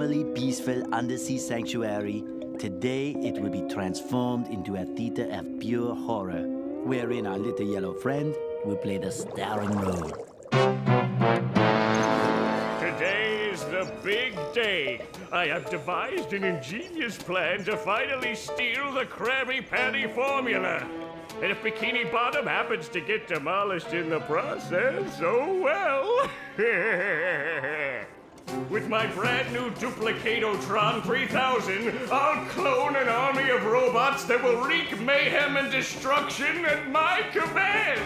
A normally peaceful undersea sanctuary. Today it will be transformed into a theater of pure horror, wherein our little yellow friend will play the starring role. Today is the big day. I have devised an ingenious plan to finally steal the Krabby Patty formula. And if Bikini Bottom happens to get demolished in the process, oh well. With my brand new Duplicatotron 3000, I'll clone an army of robots that will wreak mayhem and destruction at my command.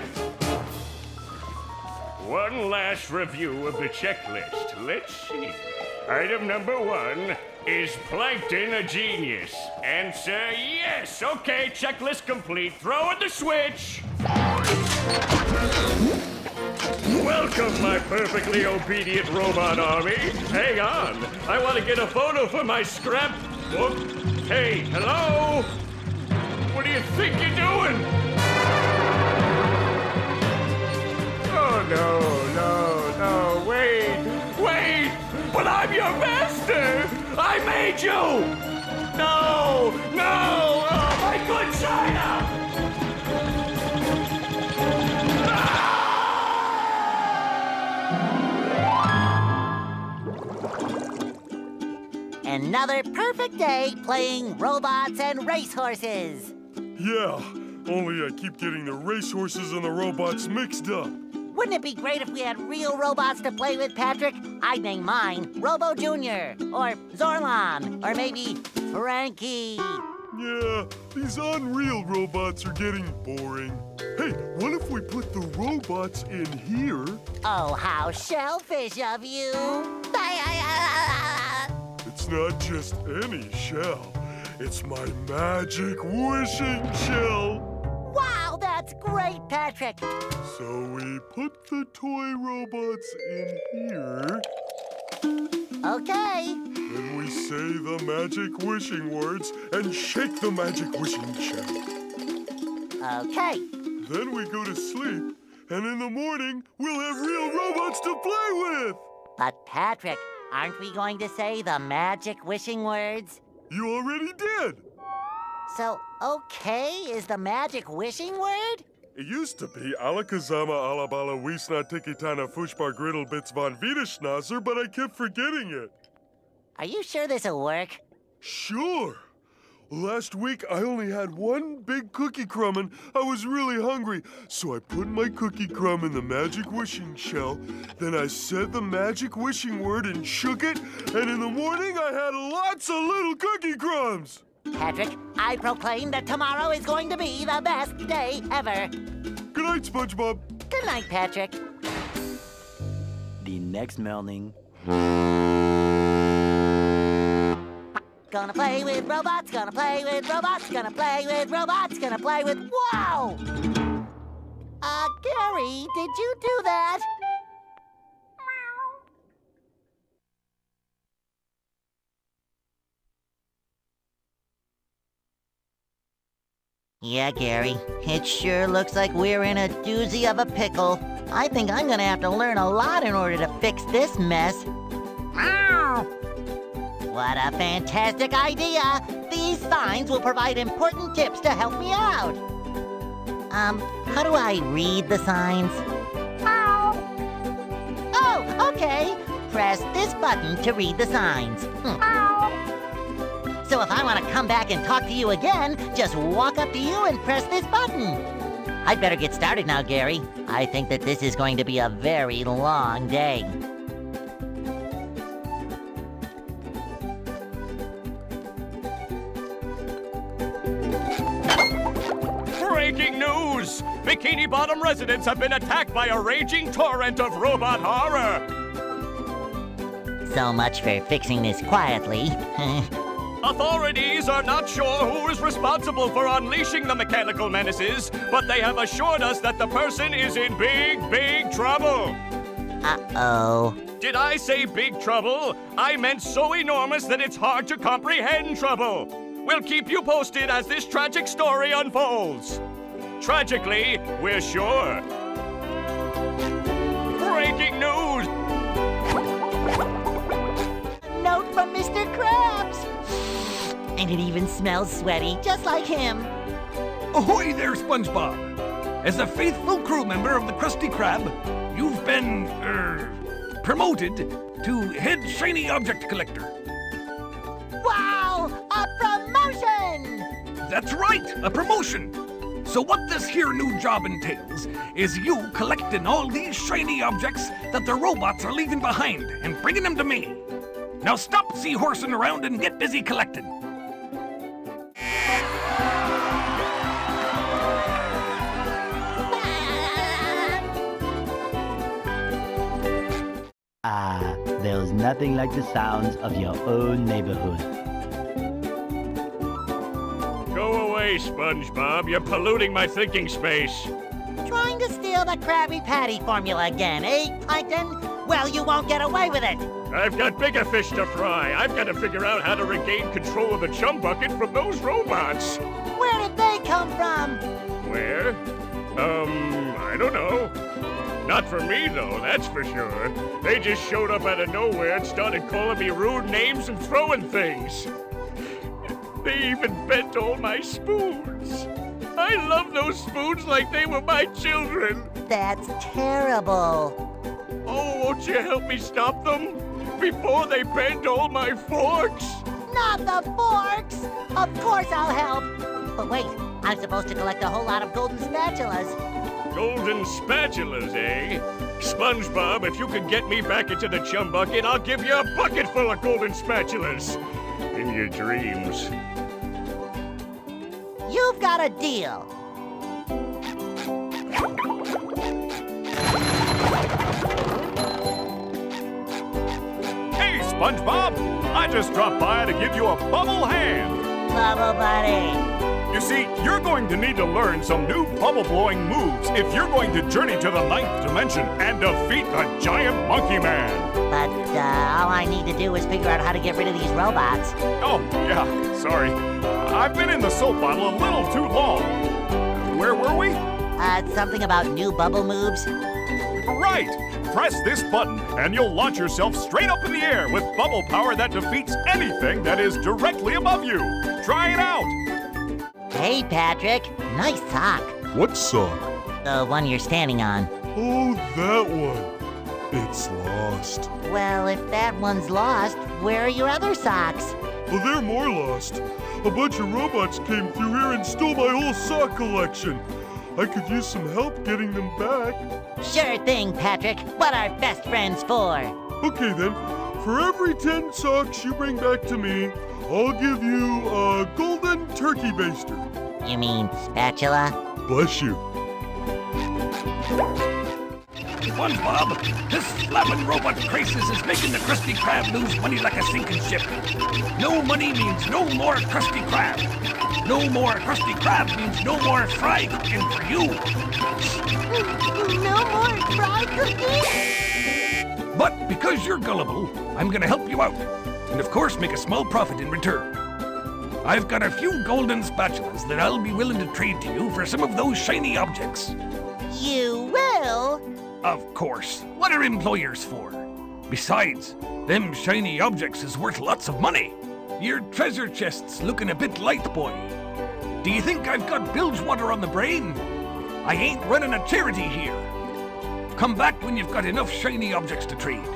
One last review of the checklist. Let's see. Item number one is Plankton a genius? Answer yes. Okay, checklist complete. Throw in the switch. Welcome, my perfectly obedient robot army. Hang on. I want to get a photo for my scrapbook. Hey, hello? What do you think you're doing? Oh, no, no, no, wait, wait! But I'm your master! I made you! No, no! Oh, my good China! Another perfect day playing robots and racehorses. Yeah, only I keep getting the racehorses and the robots mixed up. Wouldn't it be great if we had real robots to play with, Patrick? I'd name mine Robo Jr. or Zorlon or maybe Frankie. Yeah, these unreal robots are getting boring. Hey, what if we put the robots in here? Oh, how shellfish of you! It's not just any shell, it's my magic wishing shell. Wow, that's great, Patrick! So we put the toy robots in here, Okay. then we say the magic wishing words and shake the magic wishing shell. Okay. Then we go to sleep, and in the morning, we'll have real robots to play with. But, Patrick, aren't we going to say the magic wishing words? You already did. So, okay is the magic wishing word? It used to be Alakazama Alabala Wiesna Tikitana Fushbar Griddle Bits von Wiederschnauzer, but I kept forgetting it. Are you sure this'll work? Sure. Last week I only had one big cookie crumb and I was really hungry, so I put my cookie crumb in the magic wishing shell. Then I said the magic wishing word and shook it, and in the morning I had lots of little cookie crumbs. Patrick, I proclaim that tomorrow is going to be the best day ever. Good night, SpongeBob. Good night, Patrick. The next morning, Gonna play with robots, gonna play with robots, gonna play with robots, gonna play with. Wow! Uh, Gary, did you do that? Yeah, Gary, it sure looks like we're in a doozy of a pickle. I think I'm gonna have to learn a lot in order to fix this mess. What a fantastic idea! These signs will provide important tips to help me out. Um, how do I read the signs? Oh, okay. Press this button to read the signs. Hmm. So if I want to come back and talk to you again, just walk up to you and press this button. I'd better get started now, Gary. I think that this is going to be a very long day. News! Bikini Bottom residents have been attacked by a raging torrent of robot horror! So much for fixing this quietly. Authorities are not sure who is responsible for unleashing the mechanical menaces, but they have assured us that the person is in big, big trouble. Uh-oh. Did I say big trouble? I meant so enormous that it's hard to comprehend trouble. We'll keep you posted as this tragic story unfolds. Tragically, we're sure. Breaking news! A note from Mr. Krabs! And it even smells sweaty, just like him. Ahoy there, SpongeBob! As a faithful crew member of the Krusty Krab, you've been, er, promoted to head shiny object collector. Wow! A promotion! That's right, a promotion! So what this here new job entails is you collecting all these shiny objects that the robots are leaving behind and bringing them to me. Now stop seahorsing around and get busy collecting. Ah, there's nothing like the sounds of your own neighborhood. Away, SpongeBob. You're polluting my thinking space. Trying to steal the Krabby Patty formula again, eh, Plankton? Well, you won't get away with it. I've got bigger fish to fry. I've got to figure out how to regain control of the chum bucket from those robots. Where did they come from? Where? Um, I don't know. Not for me, though, that's for sure. They just showed up out of nowhere and started calling me rude names and throwing things. They even bent all my spoons. I love those spoons like they were my children. That's terrible. Oh, won't you help me stop them? Before they bend all my forks? Not the forks! Of course I'll help. But wait, I'm supposed to collect a whole lot of golden spatulas. Golden spatulas, eh? SpongeBob, if you can get me back into the chum bucket, I'll give you a bucket full of golden spatulas. In your dreams. You've got a deal. Hey, SpongeBob! I just dropped by to give you a bubble hand. Bubble Buddy. You see, you're going to need to learn some new bubble blowing moves if you're going to journey to the ninth dimension and defeat the giant monkey man. But uh, all I need to do is figure out how to get rid of these robots. Oh, yeah, sorry. I've been in the soap bottle a little too long. Where were we? Uh, something about new bubble moves? Right! Press this button and you'll launch yourself straight up in the air with bubble power that defeats anything that is directly above you. Try it out! Hey, Patrick. Nice sock. What sock? The one you're standing on. Oh, that one. It's lost. Well, if that one's lost, where are your other socks? Well, they're more lost. A bunch of robots came through here and stole my whole sock collection. I could use some help getting them back. Sure thing, Patrick. What are best friends for? Okay then, for every 10 socks you bring back to me, I'll give you a golden turkey baster. You mean spatula? Bless you. SpongeBob, this flapping robot crisis is making the Krusty Krab lose money like a sinking ship. No money means no more Krusty Krab. No more Krusty Krab means no more fry cooking for you. No more fried cookies? But because you're gullible, I'm gonna help you out. And of course, make a small profit in return. I've got a few golden spatulas that I'll be willing to trade to you for some of those shiny objects. You will? Of course. What are employers for? Besides, them shiny objects is worth lots of money. Your treasure chest's looking a bit light, boy. Do you think I've got bilge water on the brain? I ain't running a charity here. Come back when you've got enough shiny objects to trade.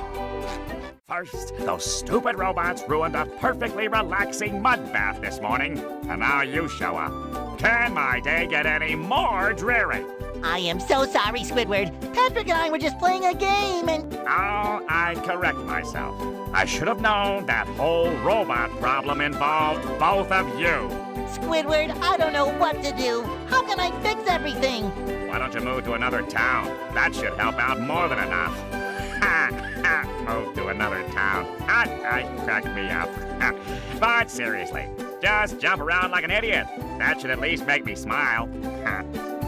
First, those stupid robots ruined a perfectly relaxing mud bath this morning, and now you show up. Can my day get any more dreary? I am so sorry, Squidward. Patrick and I were just playing a game and. Oh, I correct myself. I should have known that whole robot problem involved both of you. Squidward, I don't know what to do. How can I fix everything? Why don't you move to another town? That should help out more than enough. Ha, ha, move to another town. Ha, ha, cracked me up. But seriously, just jump around like an idiot. That should at least make me smile.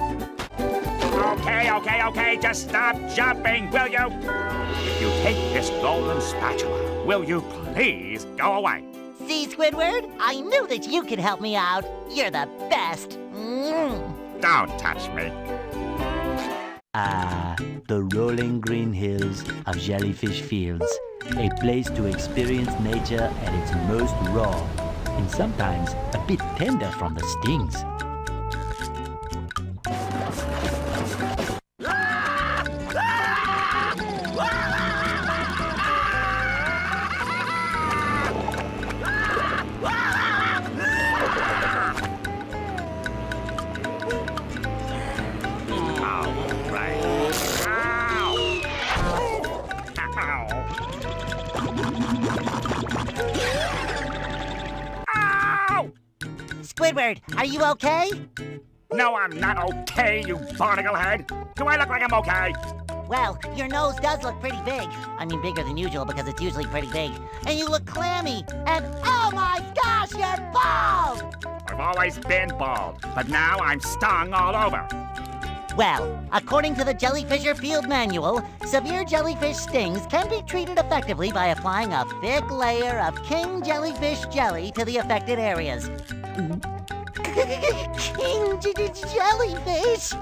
Okay, okay, okay, just stop jumping, will you? If you take this golden spatula, will you please go away? See, Squidward? I knew that you could help me out. You're the best. Mm. Don't touch me. Ah, the rolling green hills of Jellyfish Fields. A place to experience nature at its most raw, and sometimes a bit tender from the stings. Squidward, are you okay? No, I'm not okay, you barnacle head. Do I look like I'm okay? Well, your nose does look pretty big. I mean, bigger than usual because it's usually pretty big. And you look clammy. And oh my gosh, you're bald! I've always been bald, but now I'm stung all over. Well, according to the Jellyfisher Field Manual, severe jellyfish stings can be treated effectively by applying a thick layer of king jellyfish jelly to the affected areas. king jellyfish?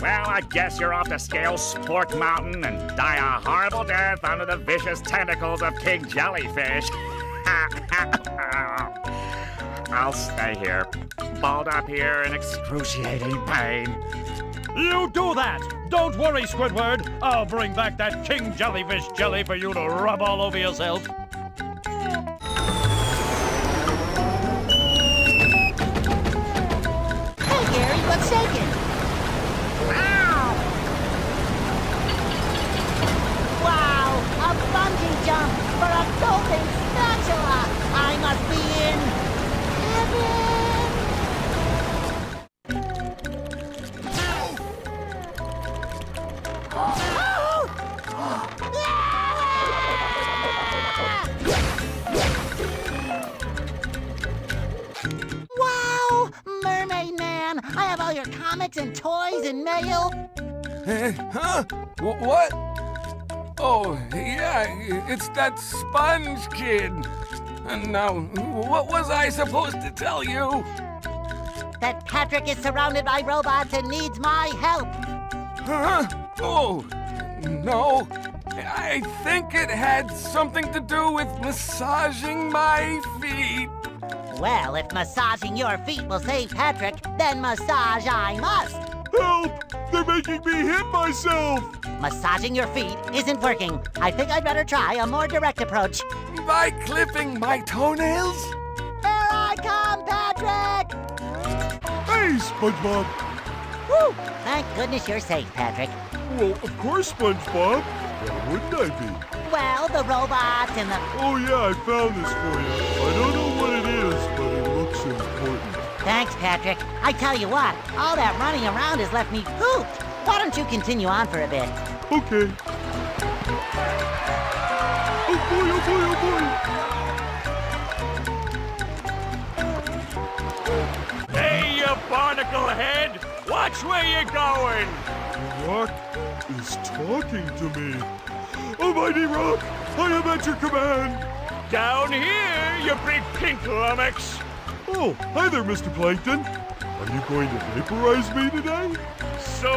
Well, I guess you're off to scale Spork Mountain and die a horrible death under the vicious tentacles of King Jellyfish. I'll stay here, balled up here in excruciating pain. You do that! Don't worry, Squidward. I'll bring back that King Jellyfish jelly for you to rub all over yourself. Hey, Gary, what's shaking? Wow! Wow, a bungee jump for a golden spatula! I must be in heaven! I have all your comics and toys and mail. Huh? Wh- what? Oh, yeah, it's that sponge kid. And now, what was I supposed to tell you? That Patrick is surrounded by robots and needs my help. Huh? Oh, no. I think it had something to do with massaging my feet. Well, if massaging your feet will save Patrick, then massage I must. Help! They're making me hit myself! Massaging your feet isn't working. I think I'd better try a more direct approach. By clipping my toenails? Here I come, Patrick! Hey, SpongeBob! Whew! Thank goodness you're safe, Patrick. Well, of course, SpongeBob. Why wouldn't I be? Well, the robots and the... Oh, yeah, I found this for you. I don't know Thanks, Patrick. I tell you what, all that running around has left me pooped. Why don't you continue on for a bit? Okay. Oh boy, oh boy, oh boy! Hey, you barnacle head! Watch where you're going! Rock is talking to me. Oh, mighty rock, I am at your command. Down here, you big pink lummox! Oh, hi there, Mr. Plankton. Are you going to vaporize me today? So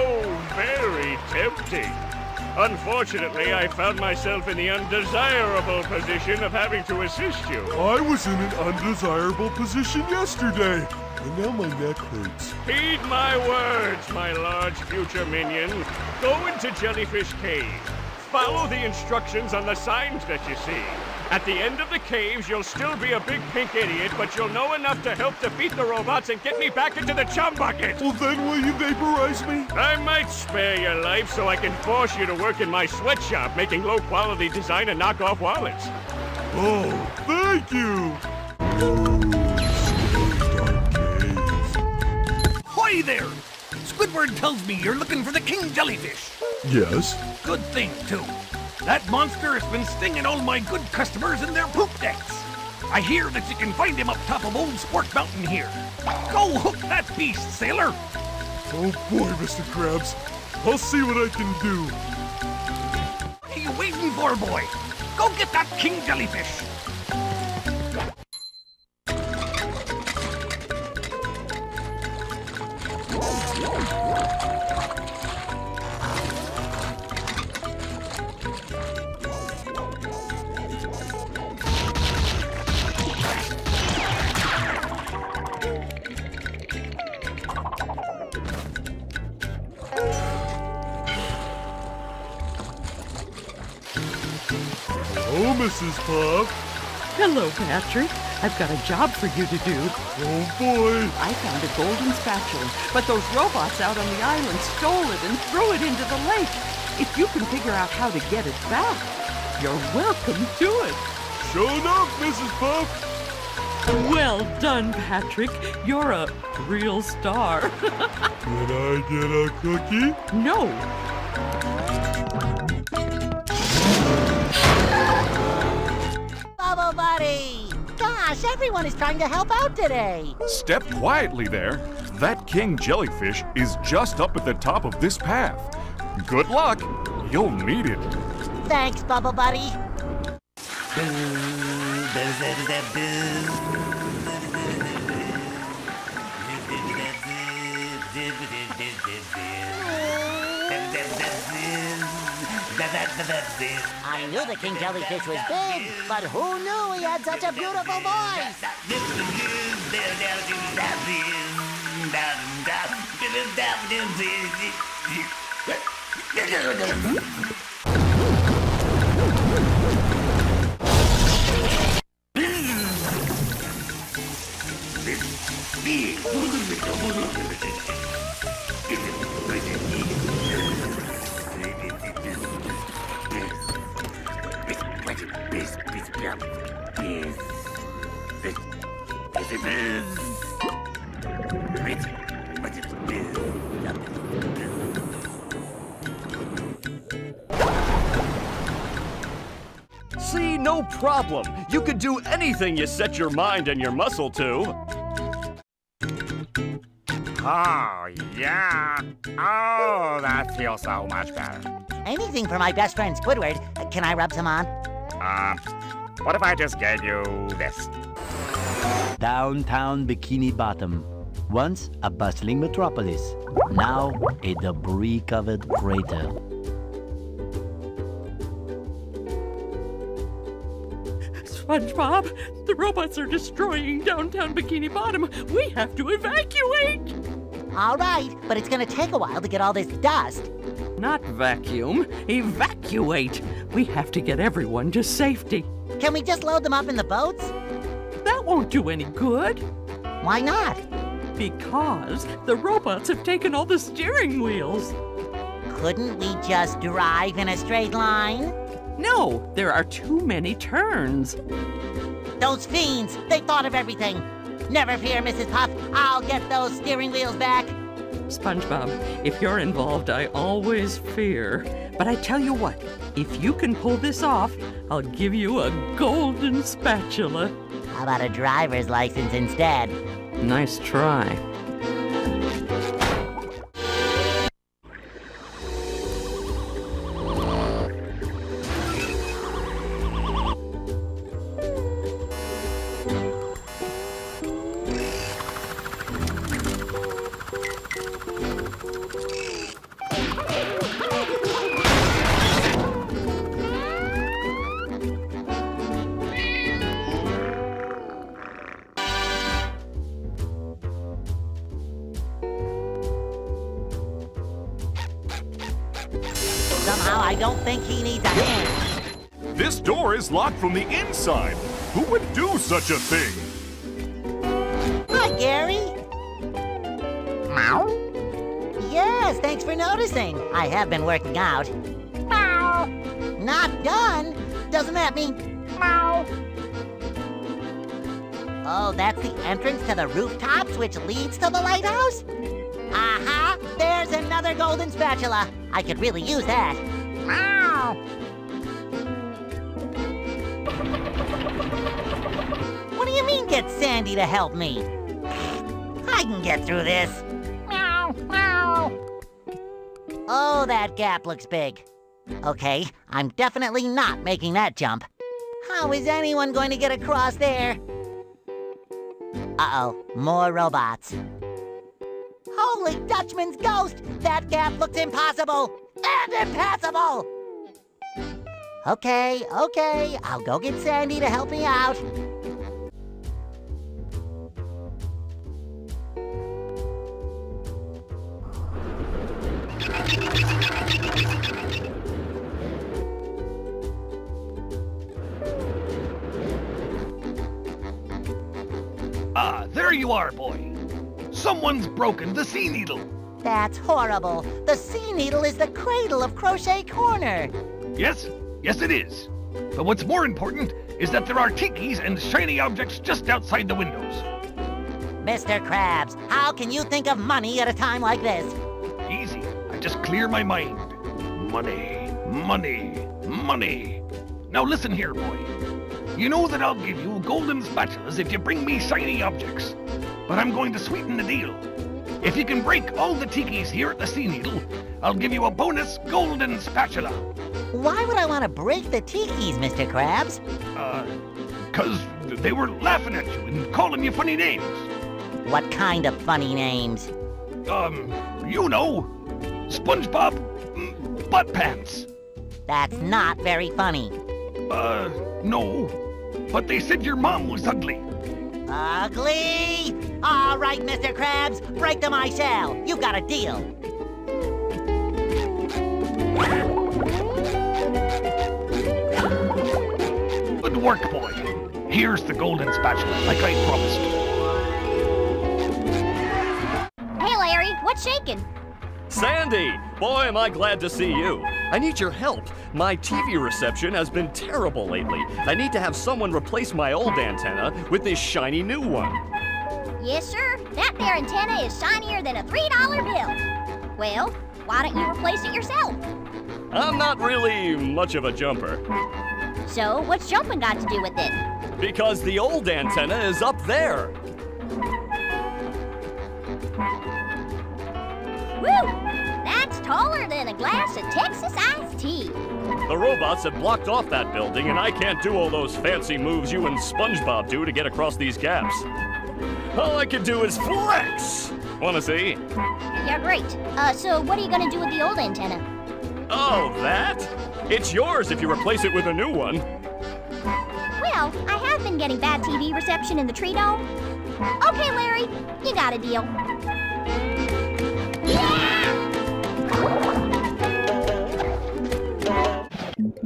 very tempting. Unfortunately, I found myself in the undesirable position of having to assist you. I was in an undesirable position yesterday, and now my neck hurts. Heed my words, my large future minion. Go into Jellyfish Cave. Follow the instructions on the signs that you see. At the end of the caves, you'll still be a big pink idiot, but you'll know enough to help defeat the robots and get me back into the chum bucket! Well, then will you vaporize me? I might spare your life so I can force you to work in my sweatshop, making low-quality design and knockoff wallets. Oh, thank you! Hoy there! Squidward tells me you're looking for the king jellyfish. Yes. Good thing, too. That monster has been stinging all my good customers in their poop decks. I hear that you can find him up top of Old Spork Mountain here. Go hook that beast, sailor. Oh boy, Mr. Krabs. I'll see what I can do. What are you waiting for, boy? Go get that king jellyfish. Mrs. Puff. Hello, Patrick. I've got a job for you to do. Oh boy. I found a golden spatula, but those robots out on the island stole it and threw it into the lake. If you can figure out how to get it back, you're welcome to it. Show enough, Mrs. Puff. Well done, Patrick. You're a real star. Can I get a cookie? no, Bubble Buddy! Gosh, everyone is trying to help out today. Step quietly there. That king jellyfish is just up at the top of this path. Good luck. You'll need it. Thanks, Bubble Buddy. I knew the king jellyfish was big, but who knew he had such a beautiful voice? problem. You could do anything you set your mind and your muscle to. Oh, yeah. Oh, that feels so much better. Anything for my best friend Squidward. Can I rub some on? Uh, what if I just gave you this? Downtown Bikini Bottom. Once a bustling metropolis, now a debris covered crater. SpongeBob, the robots are destroying downtown Bikini Bottom. We have to evacuate. All right, but it's gonna take a while to get all this dust. Not vacuum, evacuate. We have to get everyone to safety. Can we just load them up in the boats? That won't do any good Why not? because the robots have taken all the steering wheels. Couldn't we just drive in a straight line? No, there are too many turns. Those fiends, they thought of everything. Never fear, Mrs. Puff. I'll get those steering wheels back. SpongeBob, if you're involved, I always fear. But I tell you what, if you can pull this off, I'll give you a golden spatula. How about a driver's license instead? Nice try. Such a thing? Hi, Gary. Meow. Yes, thanks for noticing. I have been working out. Meow. Not done? Doesn't that mean meow? Oh, that's the entrance to the rooftops which leads to the lighthouse? Aha! There's another golden spatula. I could really use that. Ow! Sandy to help me? I can get through this. Meow, meow. Oh, that gap looks big. Okay, I'm definitely not making that jump. How is anyone going to get across there? Uh-oh, more robots. Holy Dutchman's ghost! That gap looks impossible! And impassable! Okay, okay, I'll go get Sandy to help me out. Ah, there you are, boy. Someone's broken the sea needle. That's horrible. The sea needle is the cradle of Crochet Corner. Yes, yes it is. But what's more important is that there are tikis and shiny objects just outside the windows. Mr. Krabs, how can you think of money at a time like this? Just clear my mind. Money, money, money. Now listen here, boy. You know that I'll give you golden spatulas if you bring me shiny objects. But I'm going to sweeten the deal. If you can break all the tikis here at the Sea Needle, I'll give you a bonus golden spatula. Why would I want to break the tikis, Mr. Krabs? Uh, cause they were laughing at you and calling you funny names. What kind of funny names? Um, you know, SpongeBob Butt Pants. That's not very funny. Uh, no. But they said your mom was ugly. Ugly? All right, Mr. Krabs, break the I shall. You've got a deal. Good work, boy. Here's the golden spatula, like I promised. Hey, Larry, what's shaking? Sandy! Boy, am I glad to see you. I need your help. My TV reception has been terrible lately. I need to have someone replace my old antenna with this shiny new one. Yes, sir. That there antenna is shinier than a $3 bill. Well, why don't you replace it yourself? I'm not really much of a jumper. So, what's jumping got to do with it? Because the old antenna is up there. Woo! Taller than a glass of Texas iced tea. The robots have blocked off that building, and I can't do all those fancy moves you and SpongeBob do to get across these gaps. All I can do is flex! Wanna see? Yeah, great. Uh, so what are you gonna do with the old antenna? Oh, that? It's yours if you replace it with a new one. Well, I have been getting bad TV reception in the tree dome. Okay, Larry, you got a deal. That's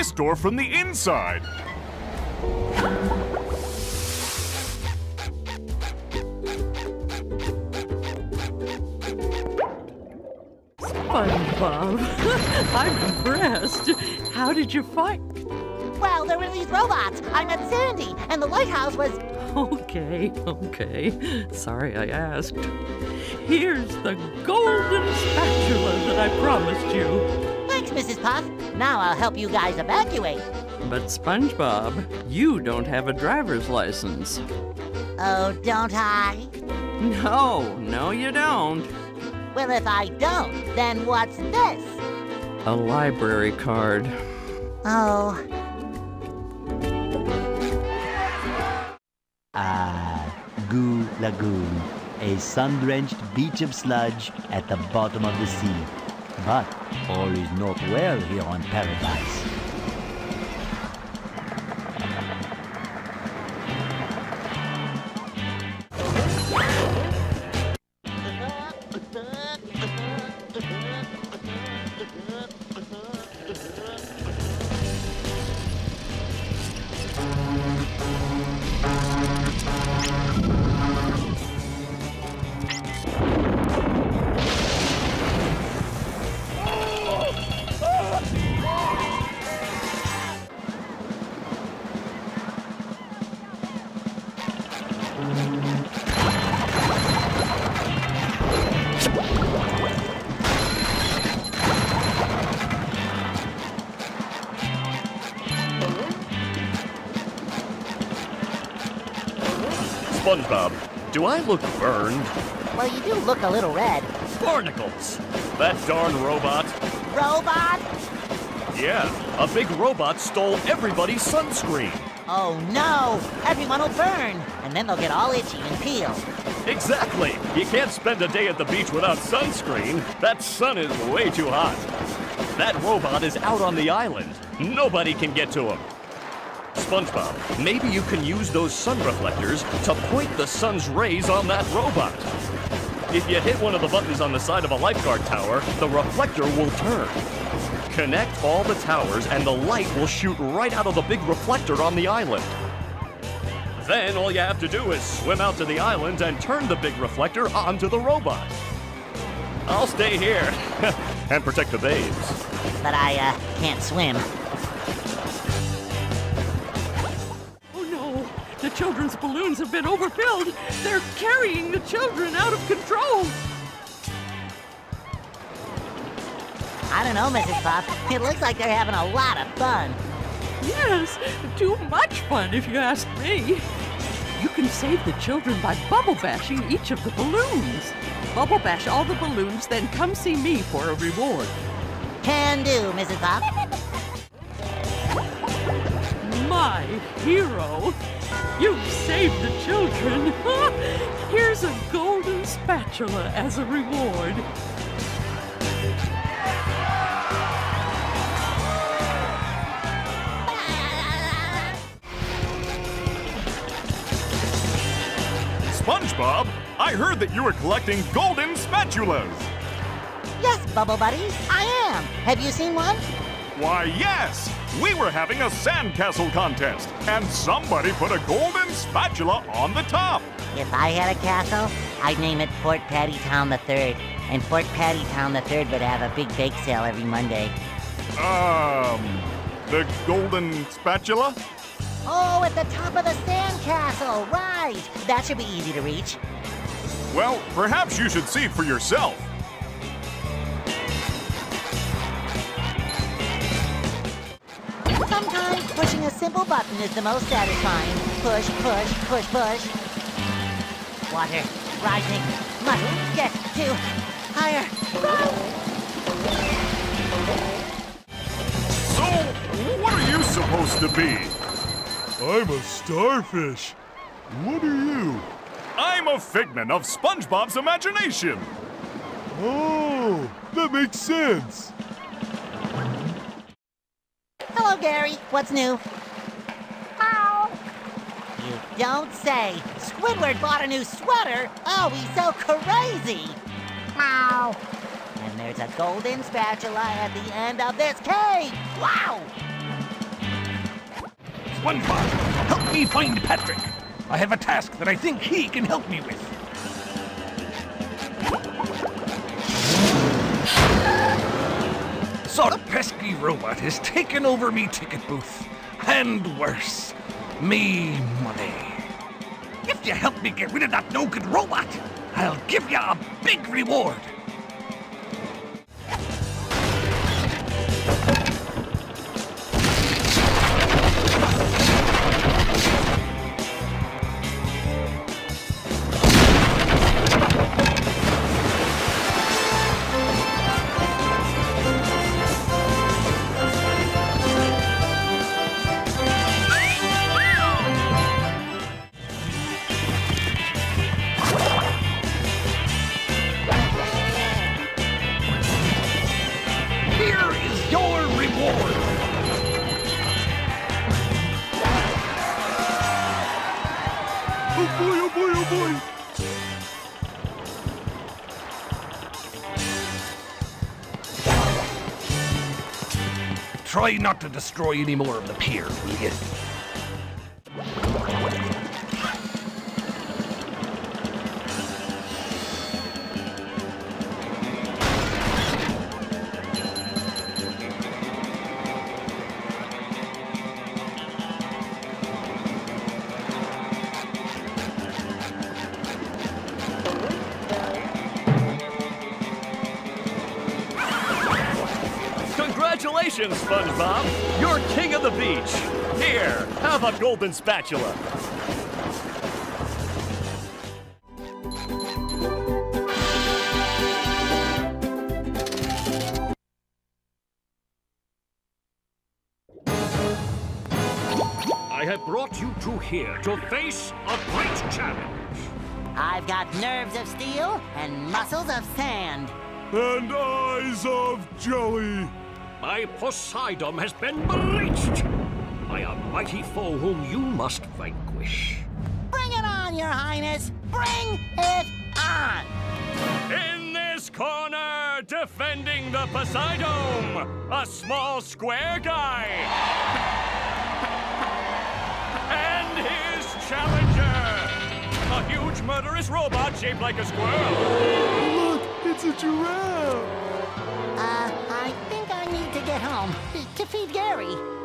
this door from the inside. SpongeBob, I'm impressed. How did you find? Well, there were these robots. I met Sandy, and the lighthouse was. Okay, okay. Sorry I asked. Here's the golden spatula that I promised you. Thanks, Mrs. Puff. Now I'll help you guys evacuate. But SpongeBob, you don't have a driver's license. Oh, don't I? No, no, you don't. Well, if I don't, then what's this? A library card. Oh, Ah, Goo Lagoon, a sun-drenched beach of sludge at the bottom of the sea. But all is not well here on Paradise. SpongeBob, do I look burned? well, you do look a little red. Barnacles! That darn robot. Robot? Yeah, a big robot stole everybody's sunscreen. Oh no! Everyone will burn, and then they'll get all itchy and peel. Exactly. You can't spend a day at the beach without sunscreen. That sun is way too hot. That robot is out on the island. Nobody can get to him. SpongeBob, maybe you can use those sun reflectors to point the sun's rays on that robot. If you hit one of the buttons on the side of a lifeguard tower, the reflector will turn. Connect all the towers and the light will shoot right out of the big reflector on the island. Then all you have to do is swim out to the island and turn the big reflector onto the robot. I'll stay here and protect the babes. But I, uh, can't swim. Balloons have been overfilled. They're carrying the children out of control. I don't know, Mrs. Puff. It looks like they're having a lot of fun. Yes, too much fun if you ask me. You can save the children by bubble bashing each of the balloons. Bubble bash all the balloons, then come see me for a reward. Can do, Mrs. Puff. My hero! You've saved the children. Here's a golden spatula as a reward. SpongeBob, I heard that you were collecting golden spatulas. Yes, Bubble Buddy, I am. Have you seen one? Why, yes! We were having a sandcastle contest, and somebody put a golden spatula on the top. If I had a castle, I'd name it Fort Patty Town the Third, and Fort Patty Town the Third would have a big bake sale every Monday. Um, the golden spatula? Oh, at the top of the sandcastle, right? That should be easy to reach. Well, perhaps you should see for yourself. Sometimes pushing a simple button is the most satisfying. Push, push, push, push. Water, rising, must get to higher ground. So, what are you supposed to be? I'm a starfish. What are you? I'm a figment of SpongeBob's imagination. Oh, that makes sense. Hello, Gary. What's new? You don't say. Squidward bought a new sweater. Oh, he's so crazy. Ow! And there's a golden spatula at the end of this cave. Wow! SpongeBob, help me find Patrick. I have a task that I think he can help me with. Sort of pesky robot has taken over me ticket booth. And worse, me money. If you help me get rid of that no-good robot, I'll give you a big reward. Try not to destroy any more of the pier, will you? Golden spatula. I have brought you two here to face a great challenge. I've got nerves of steel and muscles of sand. And eyes of jelly. My Poseidome has been bleached by a mighty foe whom you must vanquish. Bring it on, Your Highness! Bring it on! In this corner, defending the Poseidome, a small square guy. And his challenger, a huge murderous robot shaped like a squirrel. Look, it's a giraffe. Uh, I think I need to get home to feed Gary.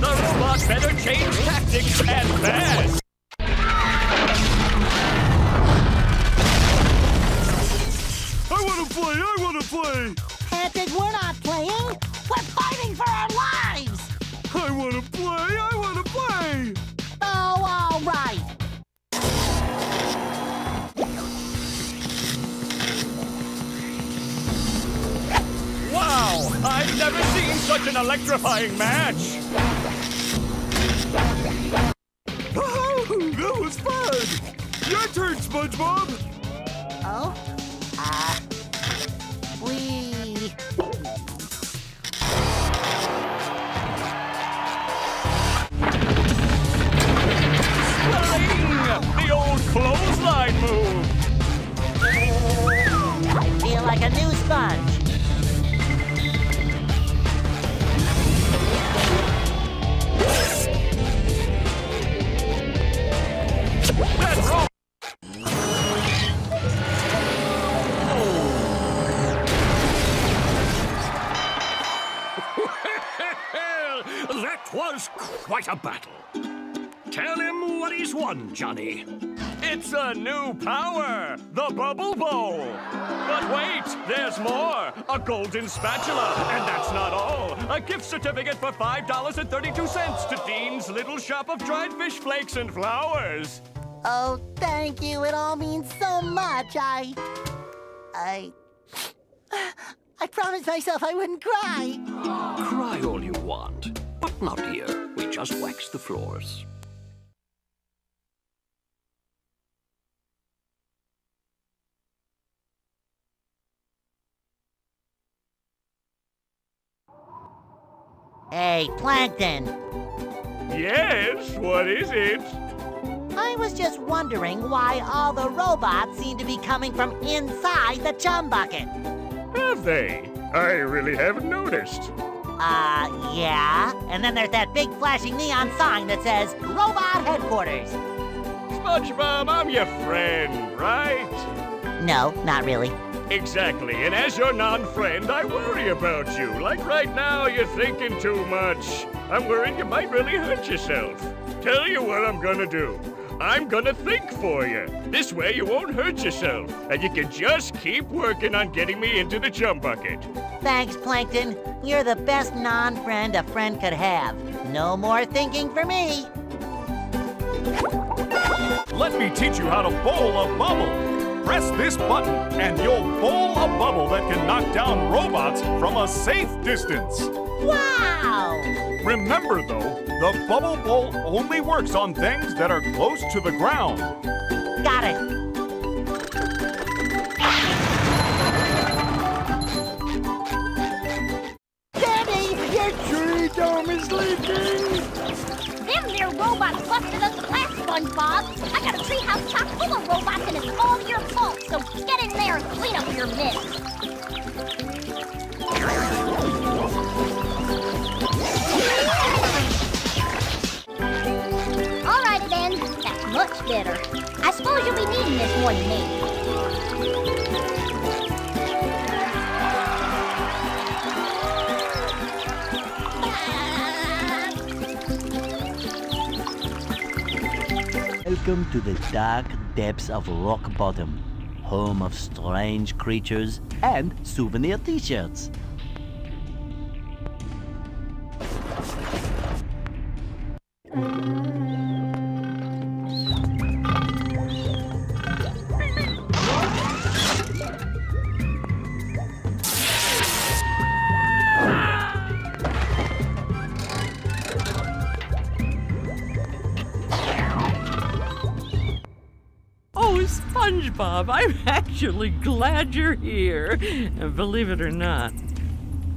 The robot better change tactics and fast. I want to play. I want to play. Patrick, we're not playing. We're fighting for our lives. I want to play. I want to play. Oh, all right. Wow! I've never seen such an electrifying match. Oh, that was fun. Your turn, SpongeBob. Oh? Uh, we... Sling! The old clothesline move. I feel like a new sponge. That was quite a battle. Tell him what he's won, Johnny. It's a new power, the Bubble Bowl. But wait, there's more. A golden spatula. And that's not all. A gift certificate for $5.32 to Dean's Little Shop of Dried Fish Flakes and Flowers. Oh, thank you. It all means so much. I... I... I promised myself I wouldn't cry. Cry all you want, but not here. We just wax the floors. Hey, Plankton. Yes, what is it? I was just wondering why all the robots seem to be coming from inside the chum bucket. Have they? I really haven't noticed. Uh, yeah. And then there's that big flashing neon sign that says Robot Headquarters. SpongeBob, I'm your friend, right? No, not really. Exactly, and as your non-friend, I worry about you. Like right now, you're thinking too much. I'm worried you might really hurt yourself. Tell you what I'm gonna do. I'm gonna think for you. This way you won't hurt yourself, and you can just keep working on getting me into the chum bucket. Thanks, Plankton. You're the best non-friend a friend could have. No more thinking for me. Let me teach you how to bowl a bubble. Press this button, and you'll bowl a bubble that can knock down robots from a safe distance. Wow! Remember, though, the bubble bowl only works on things that are close to the ground. Got it. Daddy, your treat. My dome is leaking! Them there robots busted us glass, SpongeBob. I got a treedome chock full of robots and it's all your fault, so get in there and clean up your mess. Much better. I suppose you'll be needing this more than me. Welcome to the dark depths of Rock Bottom, home of strange creatures and souvenir t-shirts. Oh, SpongeBob, I'm actually glad you're here. Believe it or not.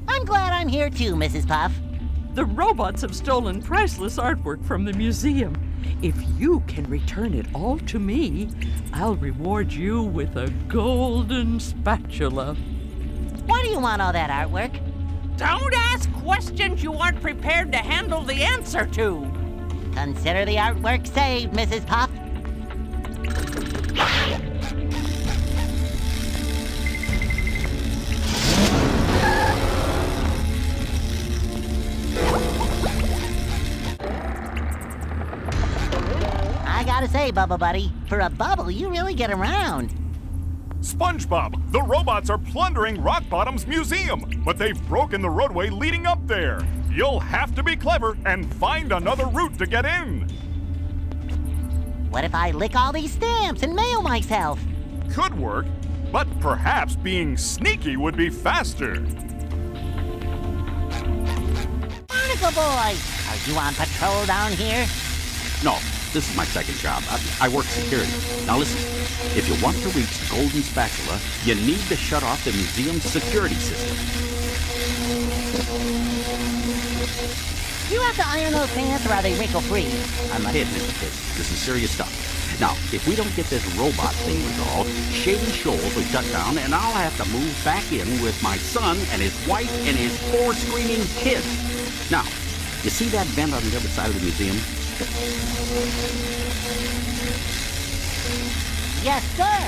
I'm glad I'm here too, Mrs. Puff. The robots have stolen priceless artwork from the museum. If you can return it all to me, I'll reward you with a golden spatula. Why do you want all that artwork? Don't ask questions you aren't prepared to handle the answer to. Consider the artwork saved, Mrs. Puff. Say, Bubble Buddy, for a bubble, you really get around. SpongeBob, the robots are plundering Rock Bottom's museum, but they've broken the roadway leading up there. You'll have to be clever and find another route to get in. What if I lick all these stamps and mail myself? Could work, but perhaps being sneaky would be faster. Barnacle Boy, are you on patrol down here? No, this is my second job. I, I work security. Now listen, if you want to reach the Golden Spatula, you need to shut off the museum's security system. You have to iron those pants or are they wrinkle-free? I'm not hitting it, this. This is serious stuff. Now, if we don't get this robot thing resolved, Shady Shoals will shut down, and I'll have to move back in with my son and his wife and his four screaming kids. Now, you see that vent on the other side of the museum? Yes, sir.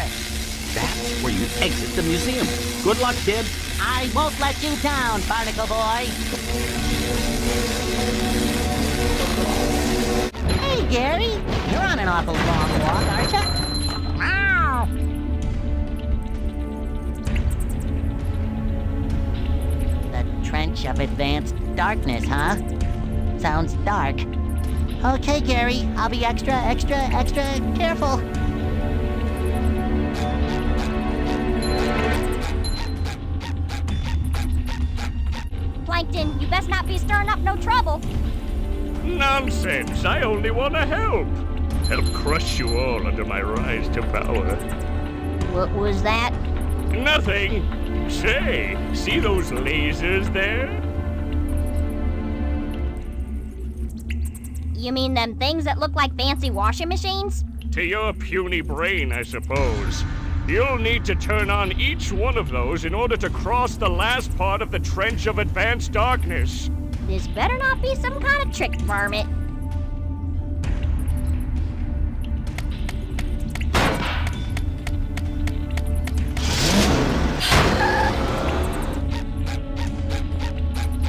That's where you exit the museum. Good luck, kid. I won't let you down, Barnacle Boy. Hey, Gary. You're on an awful long walk, aren't you? Ow! The Trench of Advanced Darkness, huh? Sounds dark. Okay, Gary. I'll be extra, extra, extra careful. Plankton, you best not be stirring up no trouble. Nonsense! I only want to help. Help crush you all under my rise to power. What was that? Nothing! Say, see those lasers there? You mean them things that look like fancy washing machines? To your puny brain, I suppose. You'll need to turn on each one of those in order to cross the last part of the Trench of Advanced Darkness. This better not be some kind of trick, varmint.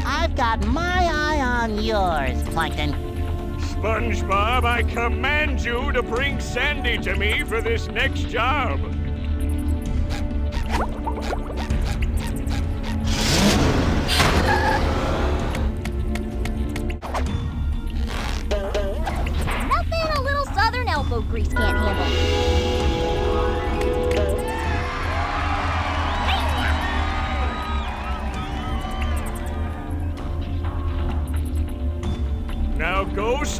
I've got my eye on yours, Plankton. SpongeBob, I command you to bring Sandy to me for this next job. Nothing a little southern elbow grease can't handle.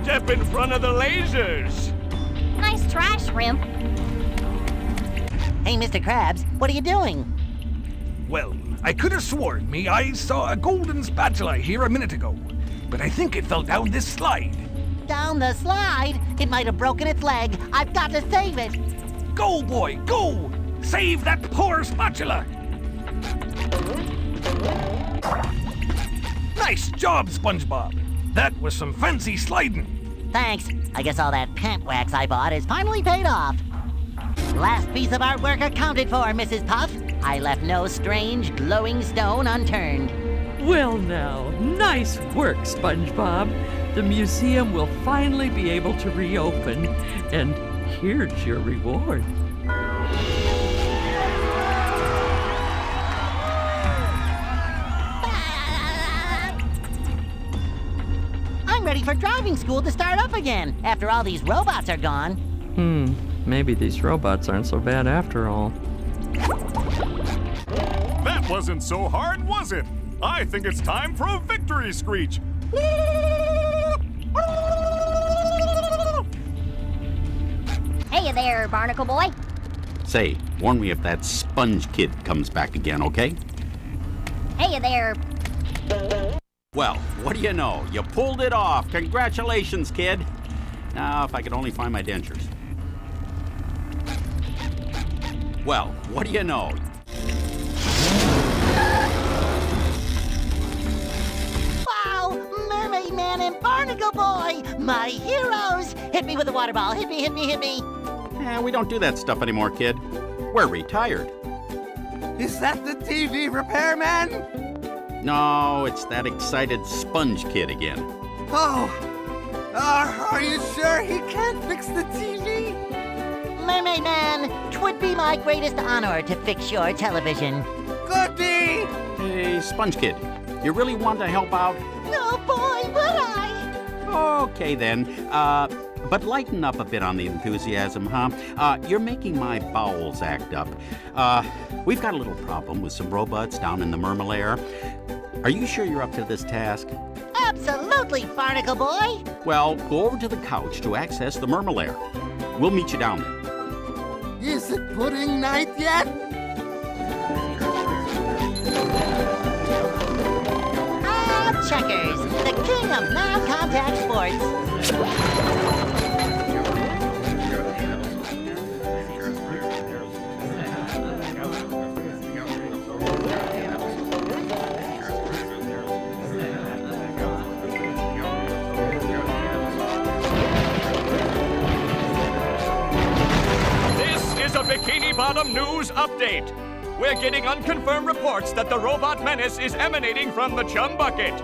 Step in front of the lasers. Nice try, Shrimp. Hey, Mr. Krabs, what are you doing? Well, I could have sworn me I saw a golden spatula here a minute ago. but I think it fell down this slide. Down the slide? It might have broken its leg. I've got to save it. Go, boy, go! Save that poor spatula! Nice job, SpongeBob. That was some fancy sliding. Thanks. I guess all that pant wax I bought is finally paid off. Last piece of artwork accounted for, Mrs. Puff. I left no strange, glowing stone unturned. Well, now, nice work, SpongeBob. The museum will finally be able to reopen, and here's your reward. Ready for driving school to start up again after all these robots are gone. Hmm, maybe these robots aren't so bad after all. That wasn't so hard, was it? I think it's time for a victory screech. Hey there, Barnacle Boy. Say, warn me if that sponge kid comes back again, okay? Hey there. Well, what do you know? You pulled it off. Congratulations, kid. Now, if I could only find my dentures. Well, what do you know? Wow! Mermaid Man and Barnacle Boy! My heroes! Hit me with a water ball. Hit me, hit me, hit me. Eh, we don't do that stuff anymore, kid. We're retired. Is that the TV repairman? No, it's that excited sponge kid again. Oh. Uh, are you sure he can't fix the TV? Mermaid Man, twould be my greatest honor to fix your television. Goody! Hey, sponge kid, you really want to help out? No, boy, would I! Okay then. Uh, but lighten up a bit on the enthusiasm, huh? Uh, you're making my bowels act up. Uh, we've got a little problem with some robots down in the Mermalair. Are you sure you're up to this task? Absolutely, Barnacle Boy! Well, go over to the couch to access the Mermalair. We'll meet you down there. Is it pudding night yet? Ah, Checkers, the king of non-contact sports. Bikini Bottom News update. We're getting unconfirmed reports that the robot menace is emanating from the chum bucket.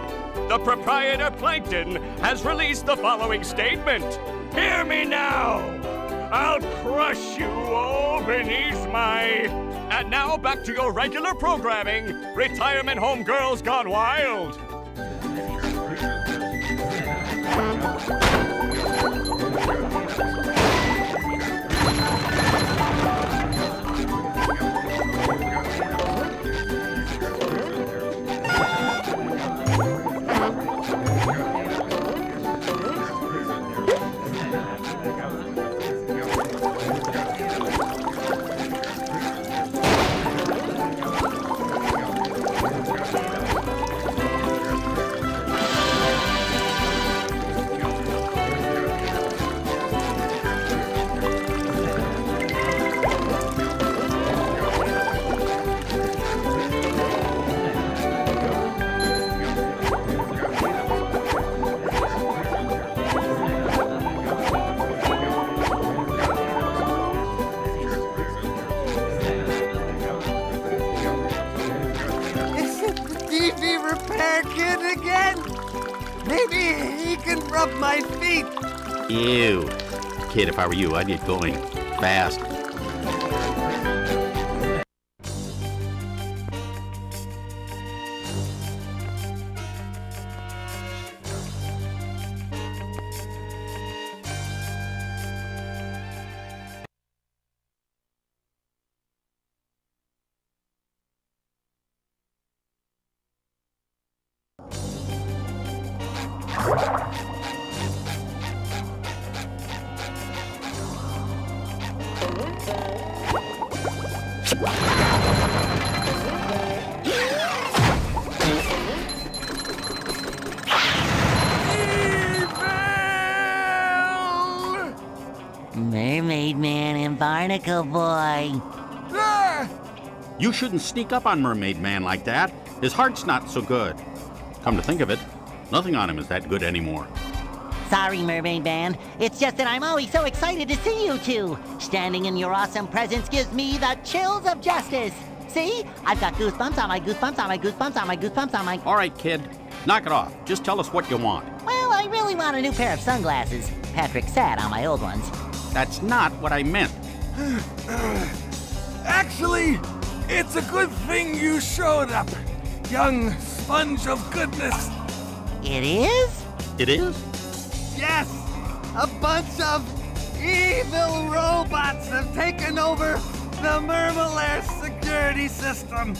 The proprietor, Plankton, has released the following statement Hear me now! I'll crush you all beneath my. And now back to your regular programming Retirement Home Girls Gone Wild. Ew. Kid, if I were you, I'd get going. Fast. Barnacle Boy. Ah! You shouldn't sneak up on Mermaid Man like that. His heart's not so good. Come to think of it, nothing on him is that good anymore. Sorry, Mermaid Man. It's just that I'm always so excited to see you two. Standing in your awesome presence gives me the chills of justice. See? I've got goosebumps on my goosebumps on my goosebumps on my goosebumps on my. All right, kid, knock it off. Just tell us what you want. Well, I really want a new pair of sunglasses. Patrick sat on my old ones. That's not what I meant. Actually, it's a good thing you showed up, young sponge of goodness. It is? It is? Yes! A bunch of evil robots have taken over the Mermalair security system.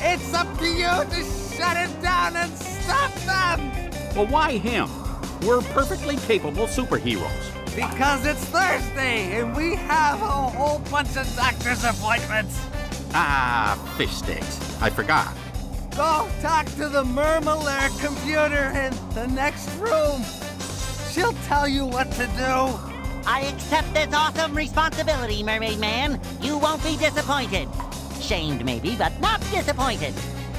It's up to you to shut it down and stop them! Well, why him? We're perfectly capable superheroes. Because it's Thursday and we have a whole bunch of doctor's appointments. Ah, fish sticks. I forgot. Go talk to the Mermalair computer in the next room. She'll tell you what to do. I accept this awesome responsibility, Mermaid Man. You won't be disappointed. Shamed, maybe, but not disappointed.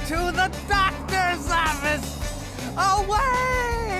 To the doctor's office! Away!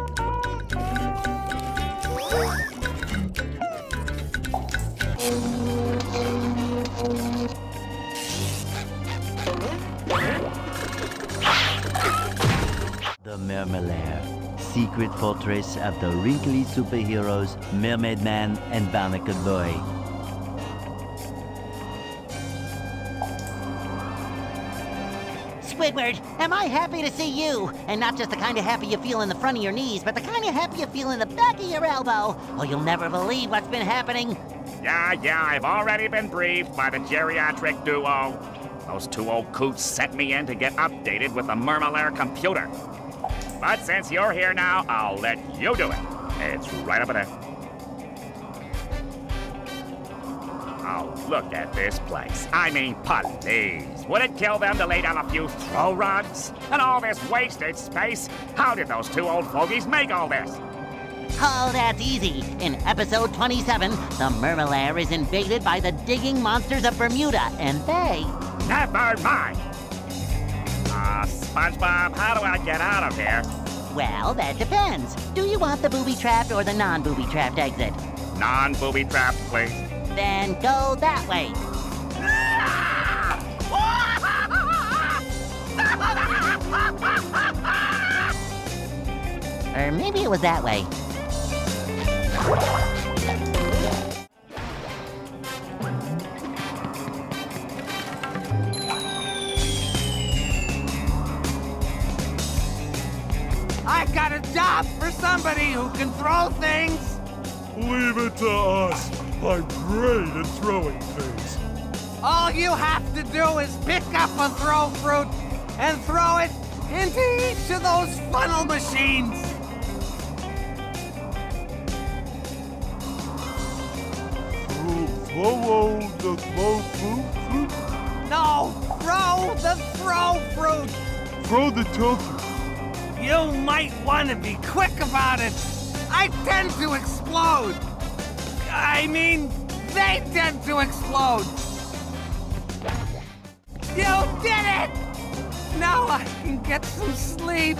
The Mermalair, secret fortress of the wrinkly superheroes Mermaid Man and Barnacle Boy. Squidward, am I happy to see you? And not just the kind of happy you feel in the front of your knees, but the kind of happy you feel in the back of your elbow. Oh, you'll never believe what's been happening. Yeah, yeah, I've already been briefed by the geriatric duo. Those two old coots sent me in to get updated with the Mermalair computer. But since you're here now, I'll let you do it. It's right over there. Oh, look at this place. I mean, please. Would it kill them to lay down a few throw rugs? And all this wasted space? How did those two old fogies make all this? Oh, that's easy. In episode 27, the Mermalair is invaded by the digging monsters of Bermuda, and they. Never mind. Ah, SpongeBob, how do I get out of here? Well, that depends. Do you want the booby trapped or the non booby trapped exit? Non booby trapped, please. Then go that way. Or maybe it was that way. I got a job for somebody who can throw things. Leave it to us. I'm great at throwing things. All you have to do is pick up a throw fruit and throw it into each of those funnel machines. Throw the throw fruit, fruit? No, throw the throw fruit. Throw the token. You might want to be quick about it. I tend to explode. I mean, they tend to explode. You did it! Now I can get some sleep.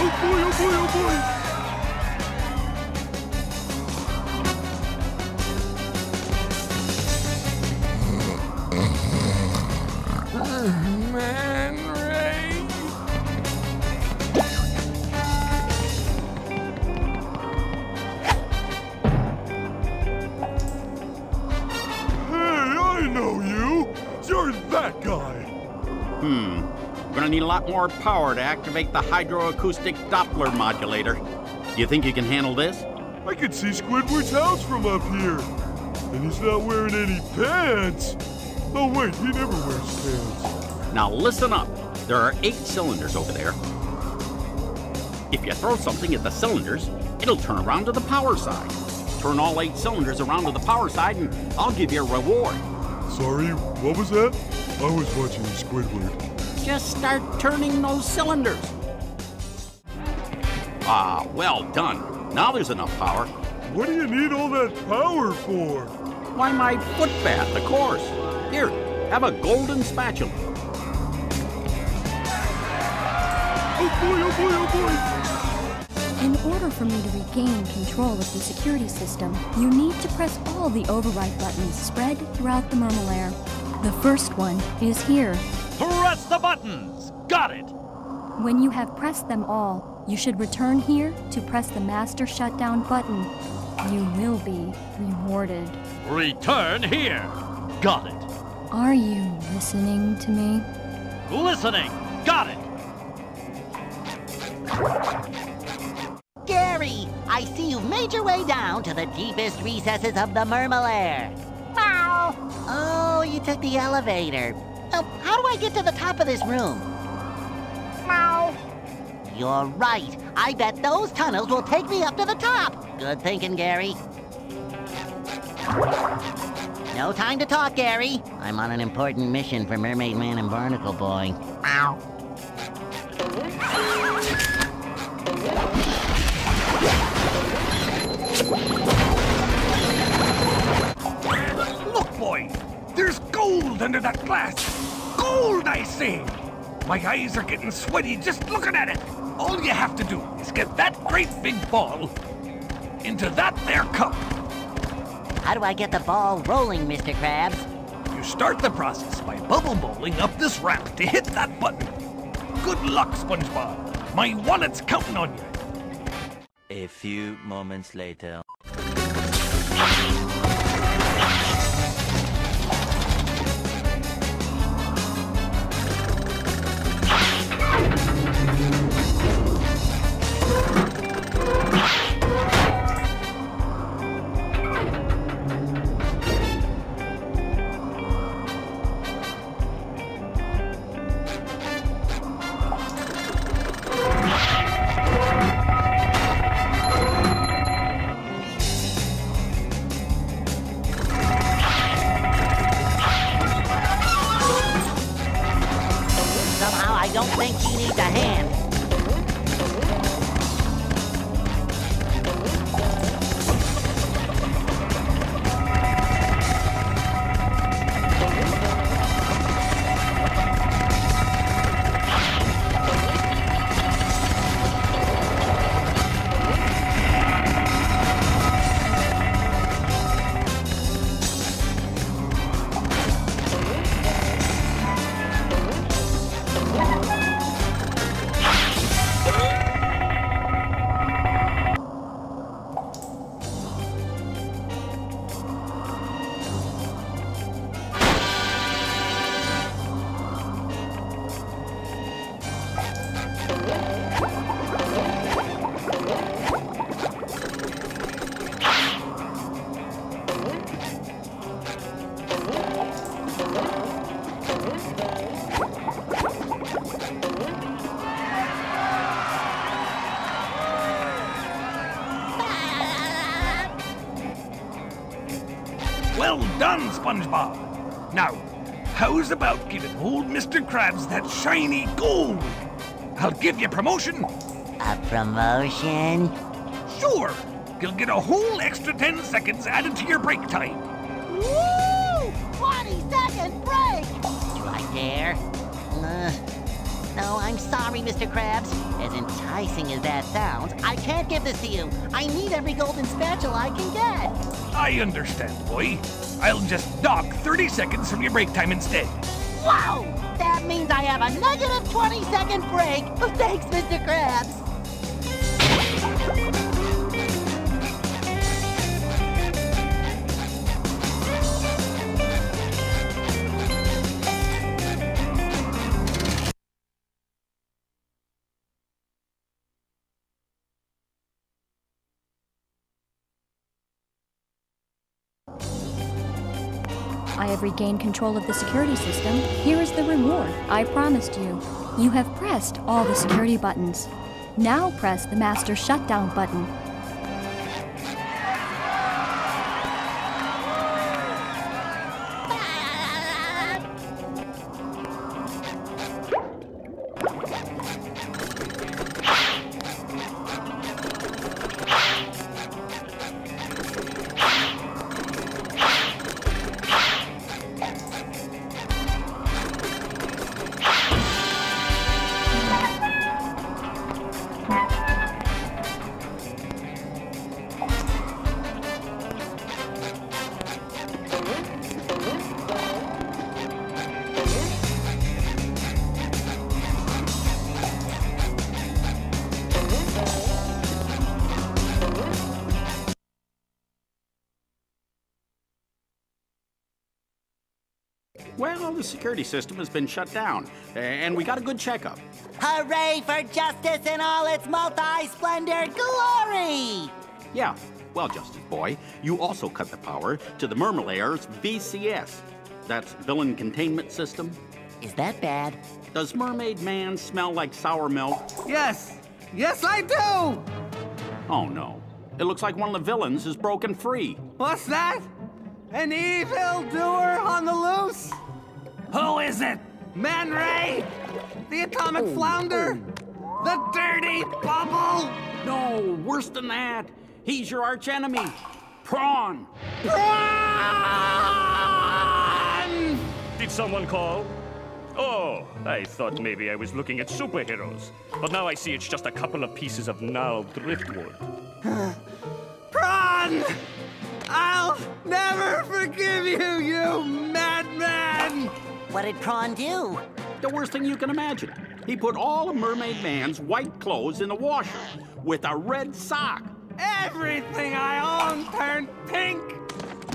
Oh boy, oh boy, oh boy! Man Ray. Hey, I know you! You're that guy! Hmm. Gonna need a lot more power to activate the hydroacoustic Doppler modulator. You think you can handle this? I can see Squidward's house from up here. And he's not wearing any pants. Oh, wait, he never wears pants. Now listen up. There are eight cylinders over there. If you throw something at the cylinders, it'll turn around to the power side. Turn all eight cylinders around to the power side, and I'll give you a reward. Sorry, what was that? I was watching Squidward. Just start turning those cylinders. Ah, well done. Now there's enough power. What do you need all that power for? Why, my foot bath, of course. Here, have a golden spatula. Oh boy, oh boy, oh In order for me to regain control of the security system, you need to press all the override buttons spread throughout the Mermalair. The first one is here. Press the buttons! Got it! When you have pressed them all, you should return here to press the master shutdown button. You will be rewarded. Return here! Got it! Are you listening to me? Listening! Got it! Gary, I see you've made your way down to the deepest recesses of the Mermalair. Meow. Oh, you took the elevator. Now, how do I get to the top of this room? Meow. You're right. I bet those tunnels will take me up to the top. Good thinking, Gary. No time to talk, Gary. I'm on an important mission for Mermaid Man and Barnacle Boy. Meow. Look, boy! There's gold under that glass! Gold, I say! My eyes are getting sweaty just looking at it! All you have to do is get that great big ball into that there cup. How do I get the ball rolling, Mr. Krabs? You start the process by bubble bowling up this ramp to hit that button. Good luck, SpongeBob. My wallet's counting on you. A few moments later. Give you promotion. A promotion? Sure. You'll get a whole extra 10 seconds added to your break time. Woo! 20 second break! Do I dare? Uh, no, I'm sorry, Mr. Krabs. As enticing as that sounds, I can't give this to you. I need every golden spatula I can get. I understand, boy. I'll just dock 30 seconds from your break time instead. Wow! Have a negative 20 second break. Thanks, Mr. Krabs. I have regained control of the security system. Here is the reward I promised you. You have pressed all the security buttons. Now press the master shutdown button. Security system has been shut down, and we got a good checkup. Hooray for justice in all its multi-splendor glory! Yeah, well, Justice Boy, you also cut the power to the Mermalair's VCS. That's Villain Containment System. Is that bad? Does Mermaid Man smell like sour milk? Yes! Yes, I do! Oh, no. It looks like one of the villains is broken free. What's that? An evil doer on the loose? Who is it? Man Ray? The atomic oh, flounder? Oh. The dirty bubble? No, worse than that. He's your archenemy, Prawn. Prawn! Did someone call? Oh, I thought maybe I was looking at superheroes. But now I see it's just a couple of pieces of gnarled driftwood. Prawn! I'll never forgive you, you madman! What did Prawn do? The worst thing you can imagine. He put all of Mermaid Man's white clothes in the washer with a red sock. Everything I own turned pink!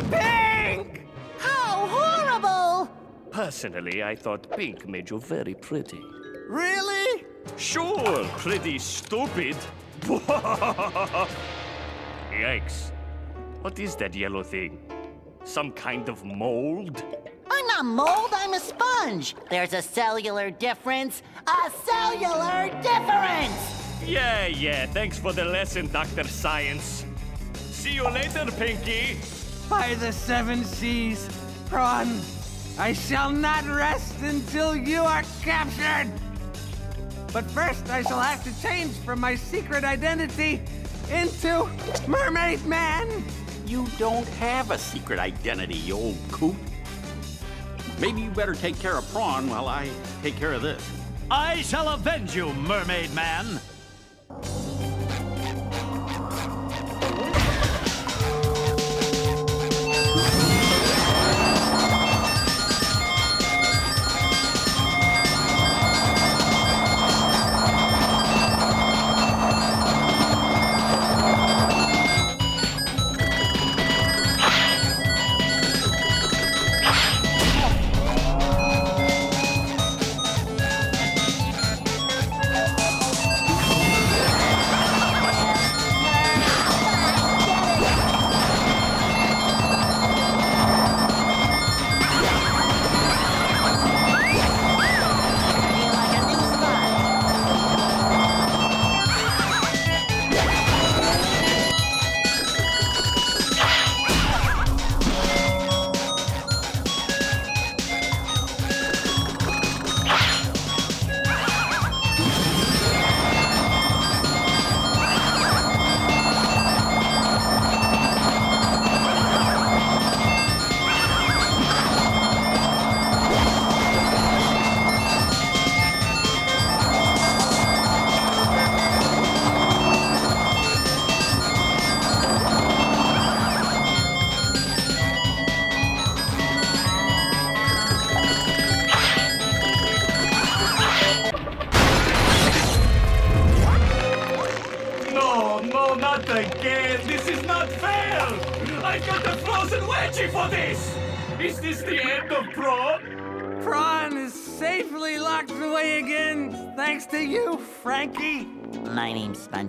Pink! How horrible! Personally, I thought pink made you very pretty. Really? Sure, pretty stupid. Yikes. What is that yellow thing? Some kind of mold? I'm not mold, I'm a sponge. There's a cellular difference. A cellular difference! Yeah, yeah, thanks for the lesson, Dr. Science. See you later, Pinky. By the seven seas, Prawn, I shall not rest until you are captured. But first, I shall have to change from my secret identity into Mermaid Man. You don't have a secret identity, you old coot. Maybe you better take care of Prawn while I take care of this. I shall avenge you, Mermaid Man.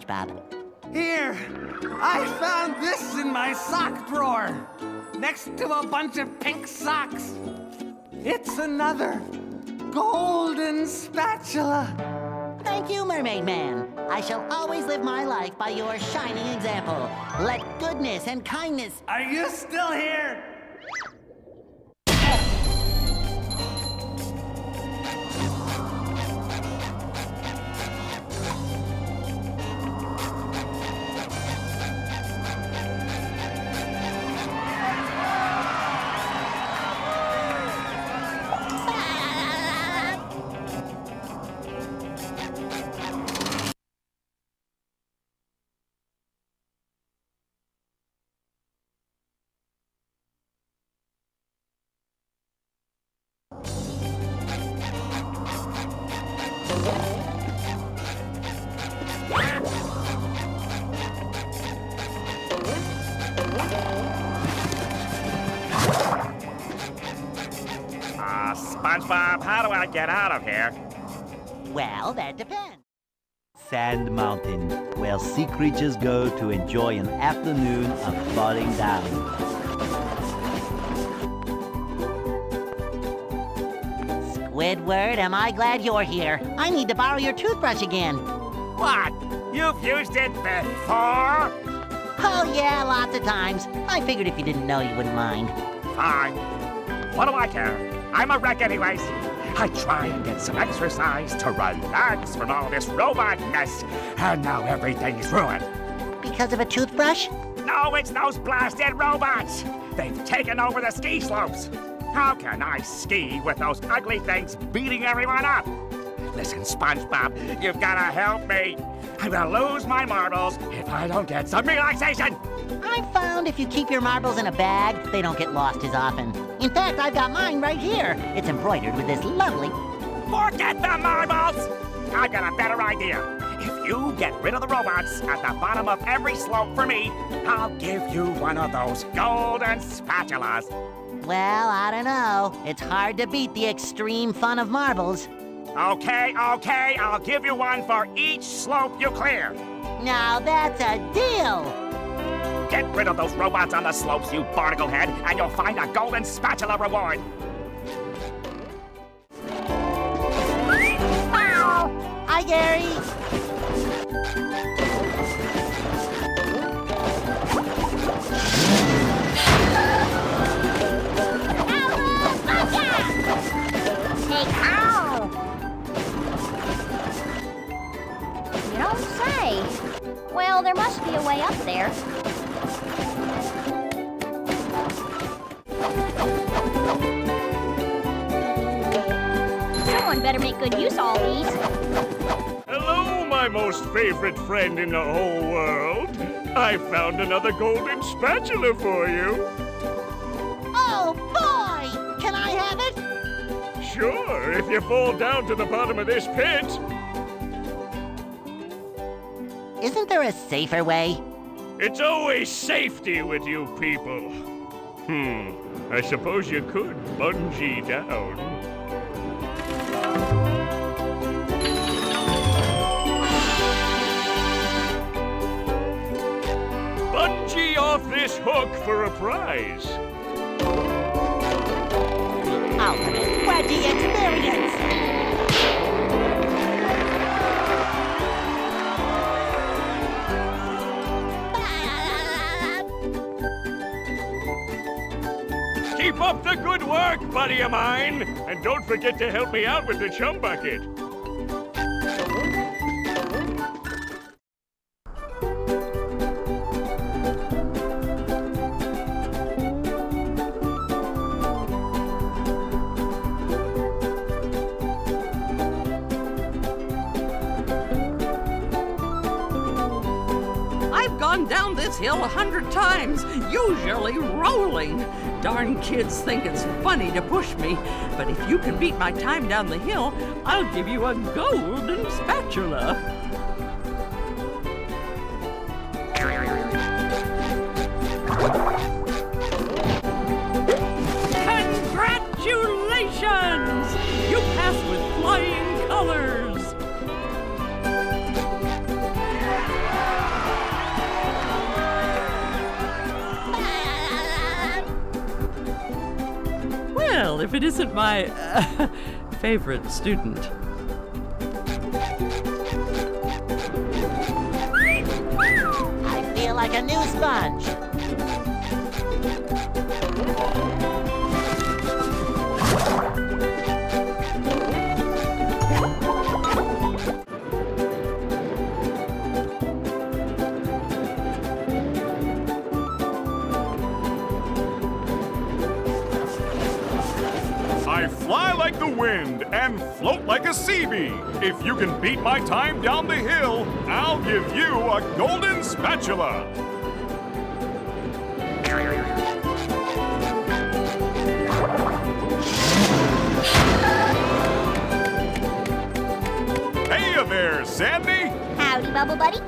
SpongeBob. Here, I found this in my sock drawer. next to a bunch of pink socks. It's another golden spatula. Thank you, Mermaid Man. I shall always live my life by your shining example. Let goodness and kindness. Are you still here? Creatures go to enjoy an afternoon of falling down. Squidward, am I glad you're here? I need to borrow your toothbrush again. What? You've used it before? Oh, yeah, lots of times. I figured if you didn't know, you wouldn't mind. Fine. What do I care? I'm a wreck anyways. I try and get some exercise to relax from all this robot mess, and now everything's ruined. Because of a toothbrush? No, it's those blasted robots! They've taken over the ski slopes! How can I ski with those ugly things beating everyone up? Listen, SpongeBob, you've gotta help me. I'm gonna lose my marbles if I don't get some relaxation. I've found if you keep your marbles in a bag, they don't get lost as often. In fact, I've got mine right here. It's embroidered with this lovely. Forget the marbles! I've got a better idea. If you get rid of the robots at the bottom of every slope for me, I'll give you one of those golden spatulas. Well, I don't know. It's hard to beat the extreme fun of marbles. Okay, okay, I'll give you one for each slope you clear. Now that's a deal! Get rid of those robots on the slopes, you barnacle head, and you'll find a golden spatula reward. Hi, Gary. Hey, don't. Well, there must be a way up there. Someone better make good use of all these. Hello, my most favorite friend in the whole world. I found another golden spatula for you. Oh, boy! Can I have it? Sure, if you fall down to the bottom of this pit. Isn't there a safer way? It's always safety with you people. Hmm, I suppose you could bungee down. Bungee off this hook for a prize. Ultimate Wedgie experience! Up the good work, buddy of mine. And don't forget to help me out with the chum bucket. Darn kids think it's funny to push me, but if you can beat my time down the hill, I'll give you a golden spatula. Favorite student. I feel like a new sponge. Beat my time down the hill, I'll give you a golden spatula. Hey there, Sandy. Howdy, Bubble Buddy.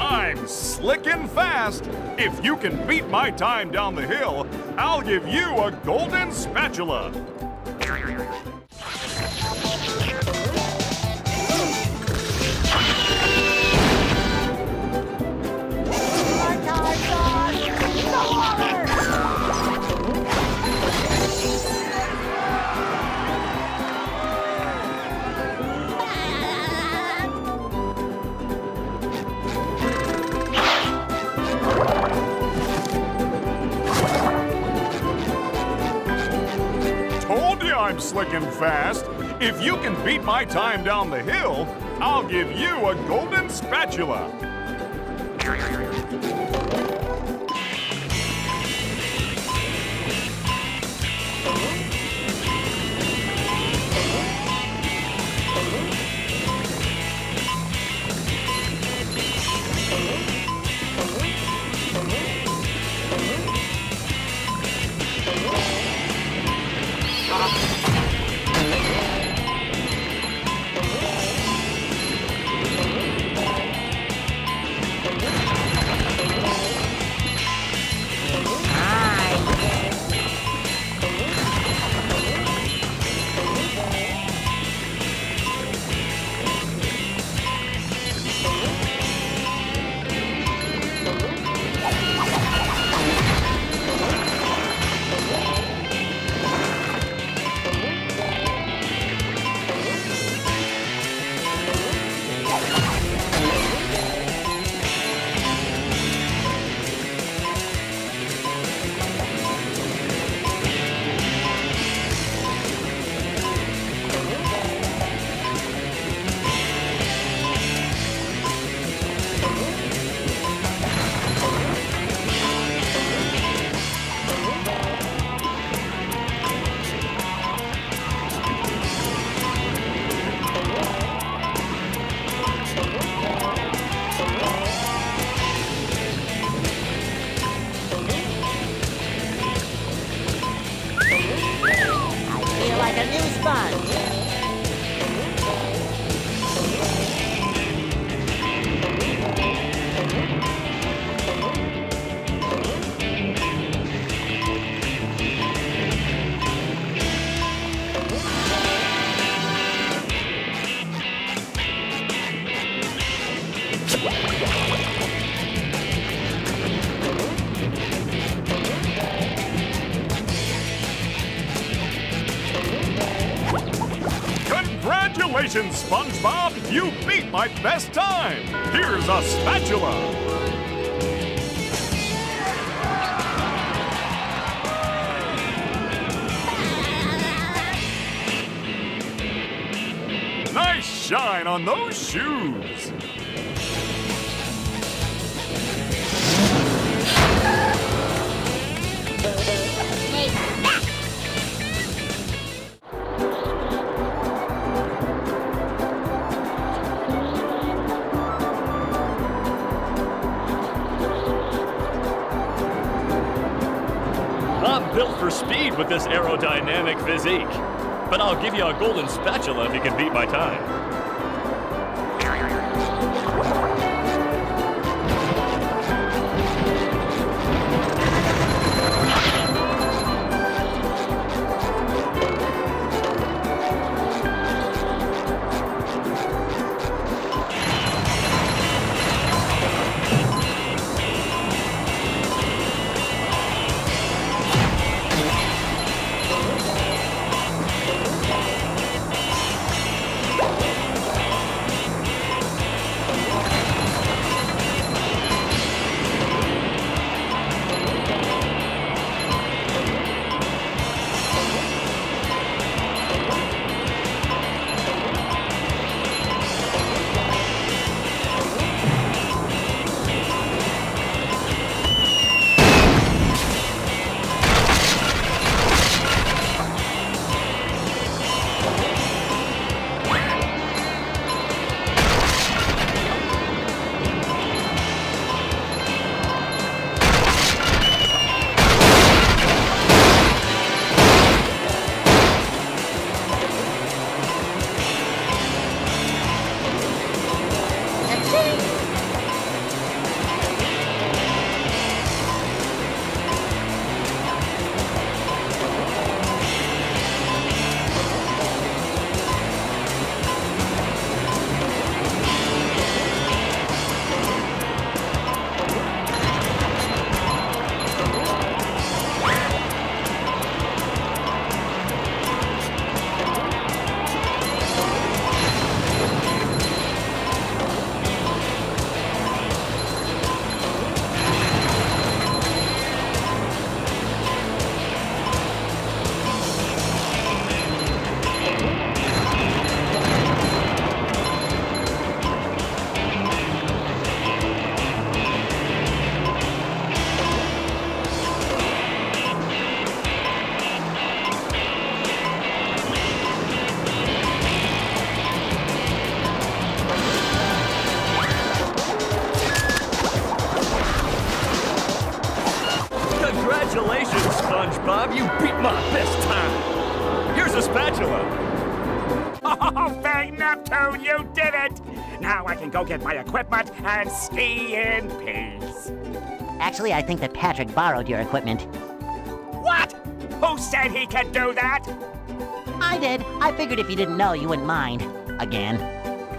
I'm slick and fast. If you can beat my time down the hill, I'll give you a golden spatula. Congratulations, SpongeBob! You beat my best time! Here's a spatula! Nice shine on those shoes! Give you a golden spatula if you can beat my time. SpongeBob. You beat my best time. Here's a spatula. Oh, thank Neptune, you did it! Now I can go get my equipment and ski in peace. Actually, I think that Patrick borrowed your equipment. What? Who said he could do that? I did. I figured if you didn't know, you wouldn't mind. Again.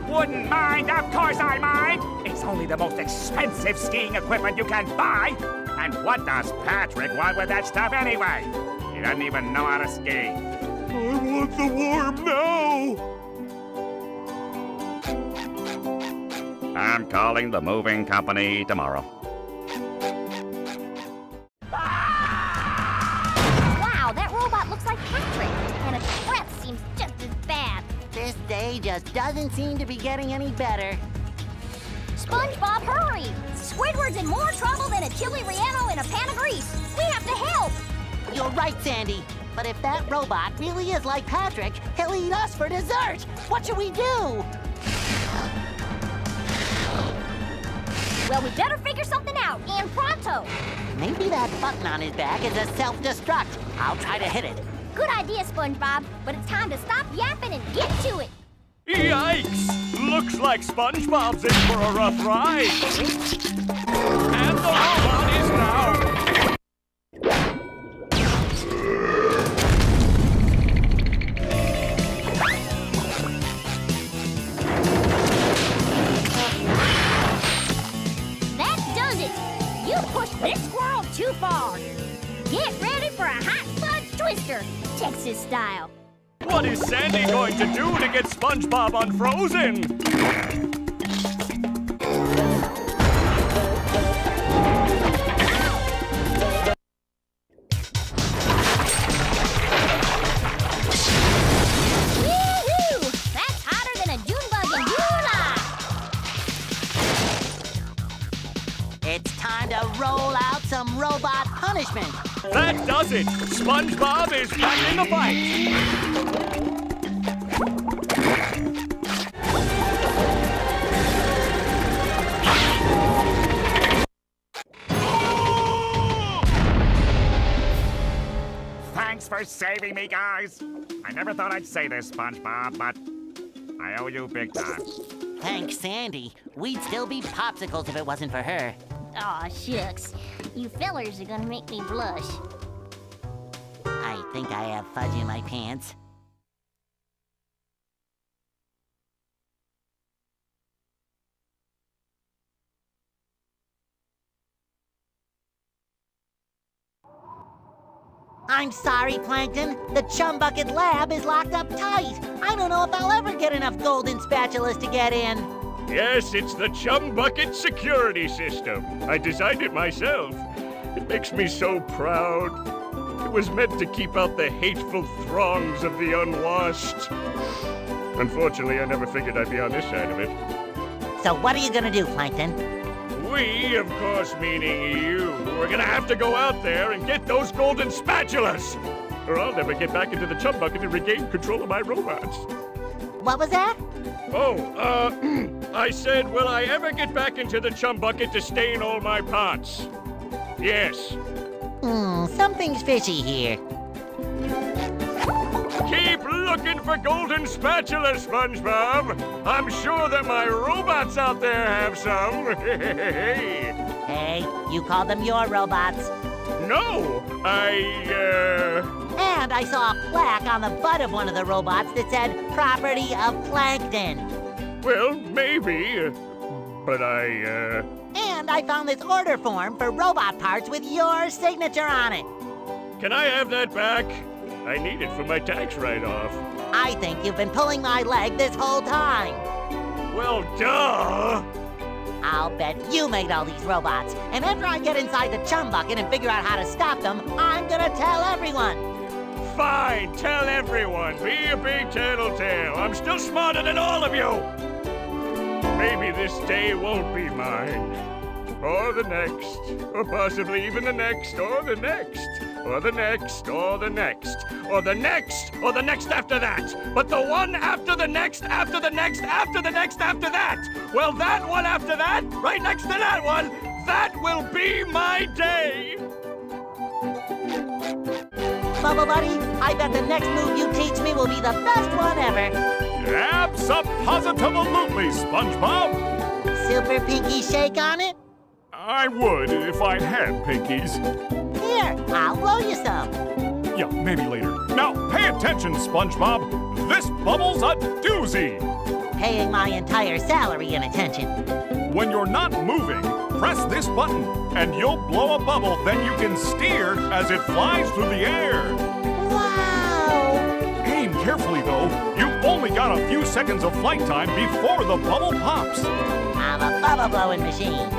Wouldn't mind, of course I mind. It's only the most expensive skiing equipment you can buy. And what does Patrick want with that stuff anyway? He doesn't even know how to ski. I want the worm now! I'm calling the moving company tomorrow. Wow, that robot looks like Patrick, and its breath seems just as bad. This day just doesn't seem to be getting any better. SpongeBob, hurry! Squidward's in more trouble than a chili relleno in a pan of grease. We have to help! You're right, Sandy. But if that robot really is like Patrick, he'll eat us for dessert. What should we do? Well, we better figure something out, and pronto! Maybe that button on his back is a self-destruct. I'll try to hit it. Good idea, SpongeBob, but it's time to stop yapping and get to it! Yikes! Looks like SpongeBob's in for a rough ride. And the robot is now. That does it! You pushed this squirrel too far! Get ready for a hot fudge twister, Texas style! What is Sandy going to do to get SpongeBob unfrozen? Woo-hoo! That's hotter than a June in July! It's time to roll out some robot punishment. That does it. SpongeBob is back in the fight. Thanks for saving me, guys. I never thought I'd say this, SpongeBob, but I owe you big time. Thanks, Sandy. We'd still be popsicles if it wasn't for her. Aw, shucks. You fellers are gonna make me blush. I think I have fudge in my pants. I'm sorry, Plankton. The Chum Bucket Lab is locked up tight. I don't know if I'll ever get enough golden spatulas to get in. Yes, it's the Chum Bucket security system. I designed it myself. It makes me so proud. It was meant to keep out the hateful throngs of the unwashed. Unfortunately, I never figured I'd be on this side of it. So what are you gonna do, Plankton? We, of course, meaning you, we're gonna have to go out there and get those golden spatulas! Or I'll never get back into the chum bucket and regain control of my robots. What was that? Oh, uh, I said, will I ever get back into the chum bucket to stain all my pots? Yes. Hmm, something's fishy here. Keep looking for golden spatulas, SpongeBob. I'm sure that my robots out there have some. Hey, you call them your robots. no, I, uh... And I saw a plaque on the butt of one of the robots that said, property of Plankton. Well, maybe. But I, uh... And I found this order form for robot parts with your signature on it. Can I have that back? I need it for my tax write-off. I think you've been pulling my leg this whole time. Well, duh! I'll bet you made all these robots. And after I get inside the chum bucket and figure out how to stop them, I'm gonna tell everyone. Fine, tell everyone. Be a big tattletale. I'm still smarter than all of you. Maybe this day won't be mine. Or the next. Or possibly even the next, or the next. Or the next, or the next. Or the next, or the next after that. But the one after the next, after the next, after the next, after that. Well, that one after that, right next to that one, that will be my day. Bubble Buddy. I bet the next move you teach me will be the best one ever. Abso-positively, SpongeBob. Super Pinky Shake on it? I would if I had pinkies. Here, I'll blow you some. Yeah, maybe later. Now, pay attention, SpongeBob. This bubble's a doozy. Paying my entire salary in attention. When you're not moving, press this button, and you'll blow a bubble. Then you can steer as it flies through the air. Wow! Aim carefully, though. You've only got a few seconds of flight time before the bubble pops. I'm a bubble blowing machine.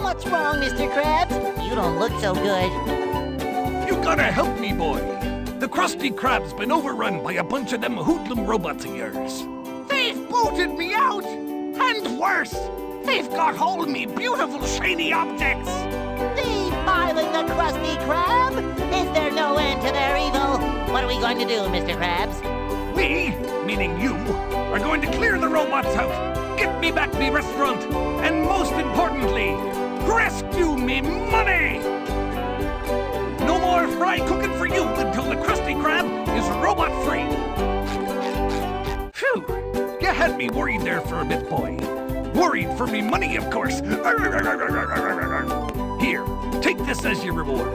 What's wrong, Mr. Krabs? You don't look so good. You gotta help me, boy. The Krusty Krab's been overrun by a bunch of them hoodlum robots of yours. They've booted me out! And worse, they've got hold of me beautiful shiny objects! Defiling the Krusty Krab? Is there no end to their evil? What are we going to do, Mr. Krabs? We, meaning you, are going to clear the robots out, get me back me restaurant, and most importantly, rescue me money! No more fry cooking for you until the Krusty Krab is robot-free. Phew, you had me worried there for a bit, boy. Worried for me money, of course. Here, take this as your reward.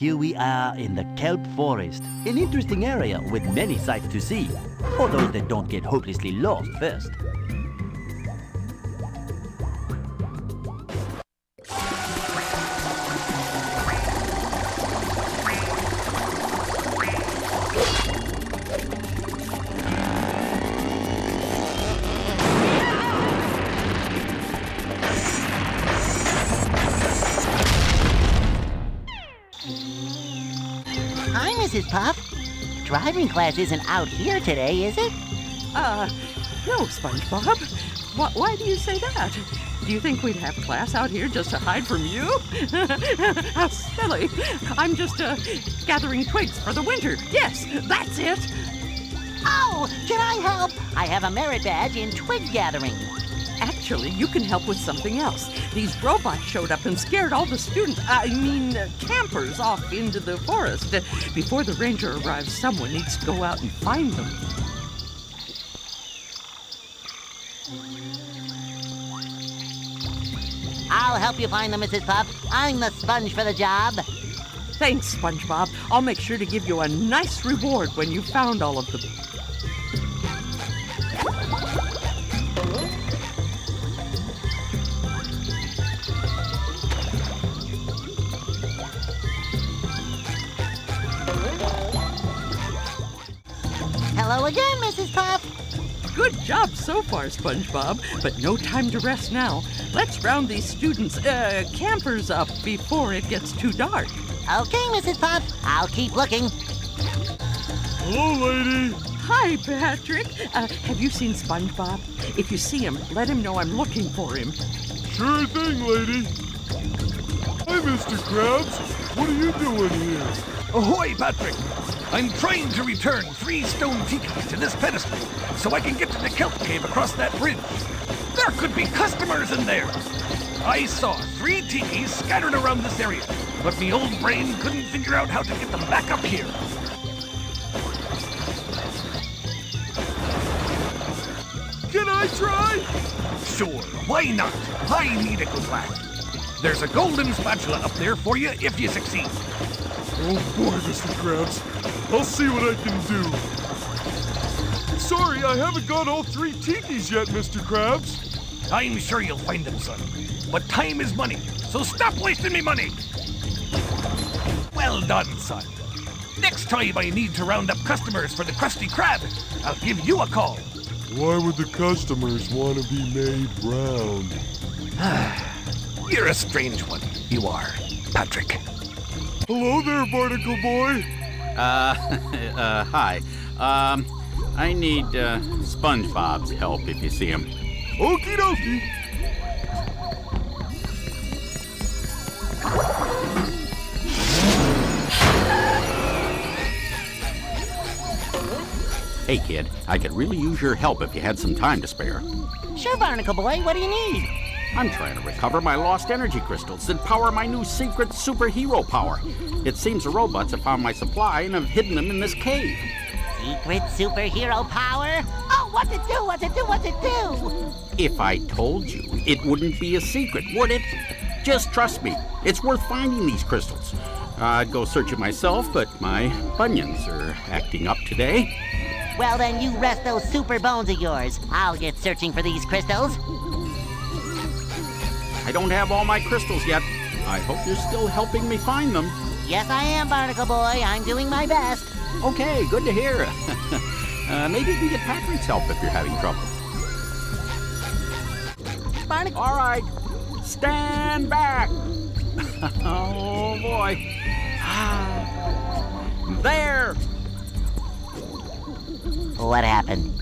Here we are in the kelp forest, an interesting area with many sights to see, for those that don't get hopelessly lost first. Puff. Driving class isn't out here today, is it? Uh, no, SpongeBob. Why, why do you say that? Do you think we'd have class out here just to hide from you? How silly. I'm just, uh, gathering twigs for the winter. Yes, that's it. Oh, can I help? I have a merit badge in twig gathering. Actually, you can help with something else. These robots showed up and scared all the students, I mean, uh, campers off into the forest. Before the ranger arrives, someone needs to go out and find them. I'll help you find them, Mrs. Puff. I'm the sponge for the job. Thanks, SpongeBob. I'll make sure to give you a nice reward when you've found all of them. Hello again, Mrs. Puff. Good job so far, SpongeBob, but no time to rest now. Let's round these students, uh, campers up before it gets too dark. Okay, Mrs. Puff. I'll keep looking. Hello, lady. Hi, Patrick. Uh, have you seen SpongeBob? If you see him, let him know I'm looking for him. Sure thing, lady. Hi, Mr. Krabs. What are you doing here? Ahoy, Patrick! I'm trying to return three stone tikis to this pedestal so I can get to the kelp cave across that bridge. There could be customers in there. I saw three tikis scattered around this area, but me old brain couldn't figure out how to get them back up here. Can I try? Sure, why not? I need a good laugh. There's a golden spatula up there for you if you succeed. Oh boy, Mr. Krabs. I'll see what I can do. Sorry, I haven't got all three tikis yet, Mr. Krabs. I'm sure you'll find them, son. But time is money, so stop wasting me money. Well done, son. Next time I need to round up customers for the Krusty Krab, I'll give you a call. Why would the customers want to be made round? You're a strange one, you are, Patrick. Hello there, Barnacle Boy. Uh, uh, hi. Um, I need uh, SpongeBob's help if you see him. Okie dokie. Hey, kid, I could really use your help if you had some time to spare. Sure, Barnacle Boy. What do you need? I'm trying to recover my lost energy crystals that power my new secret superhero power. It seems the robots have found my supply and have hidden them in this cave. Secret superhero power? Oh, what's it do? What's it do? What's it do? If I told you, it wouldn't be a secret, would it? Just trust me. It's worth finding these crystals. I'd go searching myself, but my bunions are acting up today. Well, then you rest those super bones of yours. I'll get searching for these crystals. I don't have all my crystals yet. I hope you're still helping me find them. Yes, I am, Barnacle Boy. I'm doing my best. Okay, good to hear. uh, maybe you can get Patrick's help if you're having trouble. Barnacle. All right, stand back. oh boy. there. What happened?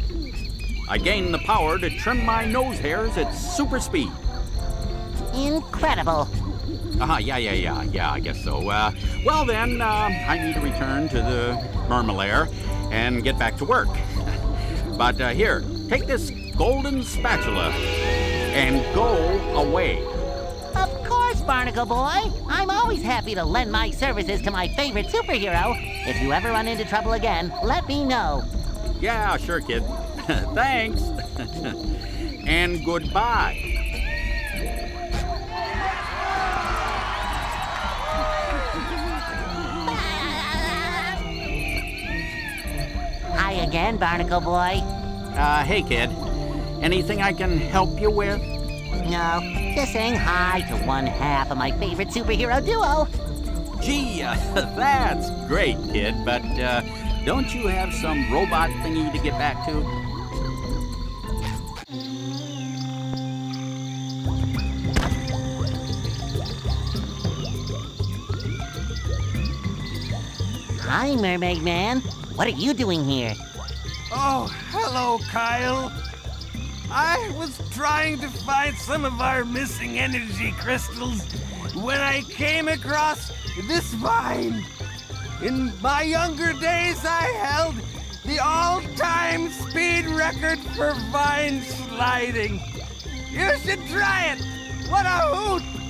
I gained the power to trim my nose hairs at super speed. Incredible. Uh-huh, yeah, yeah, yeah, yeah, I guess so. Uh, well then, uh, I need to return to the Mermalair and get back to work. but uh, here, take this golden spatula and go away. Of course, Barnacle Boy. I'm always happy to lend my services to my favorite superhero. If you ever run into trouble again, let me know. Yeah, sure, kid. Thanks. and goodbye. Again, Barnacle Boy. Uh, hey, kid. Anything I can help you with? No, just saying hi to one half of my favorite superhero duo. Gee, uh, that's great, kid, but uh, don't you have some robot thingy to get back to? Hi, Mermaid Man. What are you doing here? Oh, hello, Kyle. I was trying to find some of our missing energy crystals when I came across this vine. In my younger days, I held the all-time speed record for vine sliding. You should try it. What a hoot!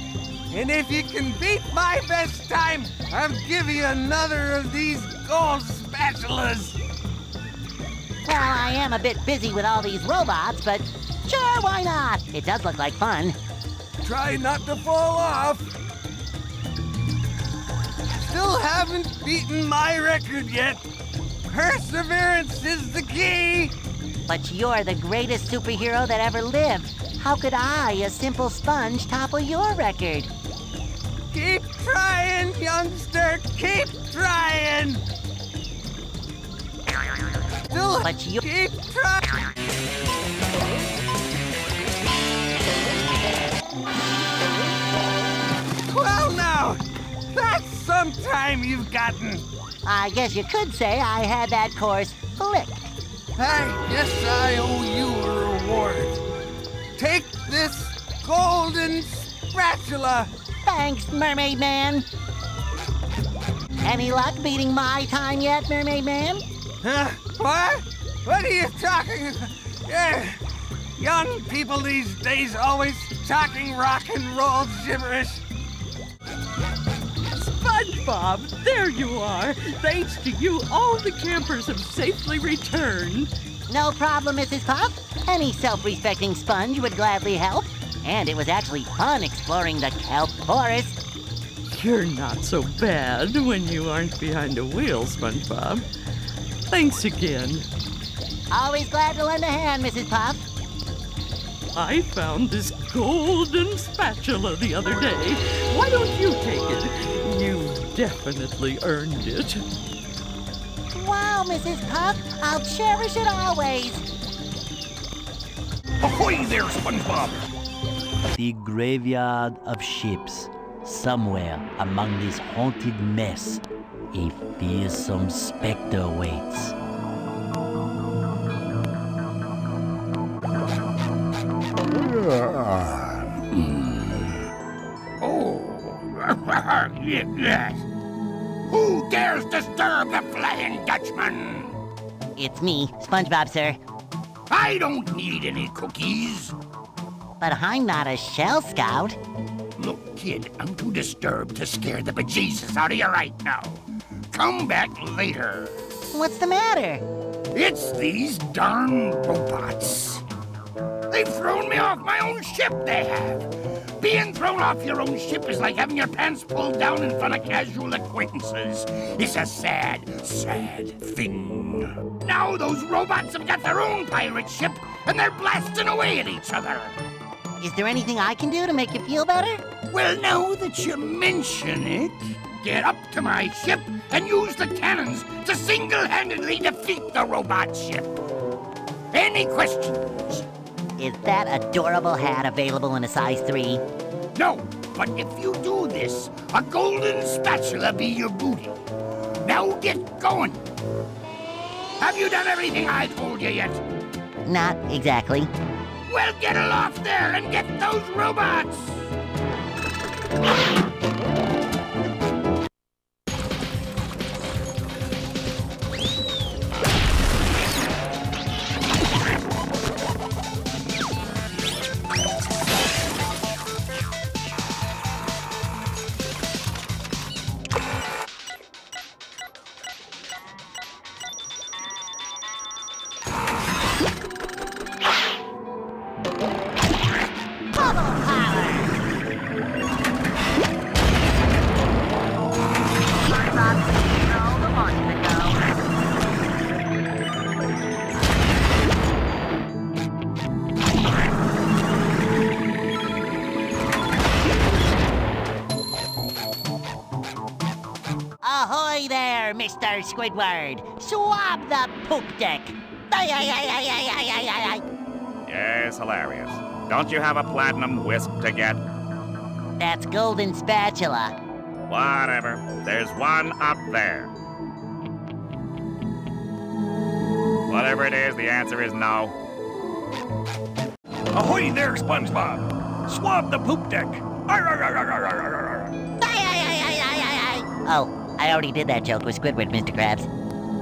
And if you can beat my best time, I'll give you another of these gold spatulas. Well, I am a bit busy with all these robots, but sure, why not? It does look like fun. Try not to fall off. Still haven't beaten my record yet. Perseverance is the key. But you're the greatest superhero that ever lived. How could I, a simple sponge, topple your record? Keep trying, youngster. Keep trying. Still, but you keep trying. Well, now, that's some time you've gotten. I guess you could say I had that course flicked. I guess I owe you a reward. Take this golden spatula. Thanks, Mermaid Man. Any luck beating my time yet, Mermaid Man? Huh? What? What are you talking about? Yeah. Young people these days always talking rock and roll gibberish. SpongeBob, there you are. Thanks to you, all the campers have safely returned. No problem, Mrs. Puff. Any self-respecting sponge would gladly help. And it was actually fun exploring the kelp forest. You're not so bad when you aren't behind a wheel, SpongeBob. Thanks again. Always glad to lend a hand, Mrs. Puff. I found this golden spatula the other day. Why don't you take it? You definitely earned it. Wow, Mrs. Puff. I'll cherish it always. Ahoy there, SpongeBob! The graveyard of ships. Somewhere among this haunted mess, a fearsome specter waits. Oh, yes. Who dares disturb the Flying Dutchman? It's me, SpongeBob, sir. I don't need any cookies. But I'm not a Shell Scout. Look, kid, I'm too disturbed to scare the bejesus out of you right now. Come back later. What's the matter? It's these darn robots. They've thrown me off my own ship, they have. Being thrown off your own ship is like having your pants pulled down in front of casual acquaintances. It's a sad, sad thing. Now those robots have got their own pirate ship, and they're blasting away at each other. Is there anything I can do to make you feel better? Well, now that you mention it, get up to my ship and use the cannons to single-handedly defeat the robot ship. Any questions? Is that adorable hat available in a size 3? No, but if you do this, a golden spatula be your booty. Now get going. Have you done everything I told you yet? Not exactly. Well, get aloft there and get those robots! Squidward! Swab the poop deck! Yes, hilarious. Don't you have a platinum whisk to get? That's golden spatula. Whatever. There's one up there. Whatever it is, the answer is no. Ahoy there, SpongeBob! Swab the poop deck! Arr, arr, arr, Oh, I already did that joke with Squidward, Mr. Krabs.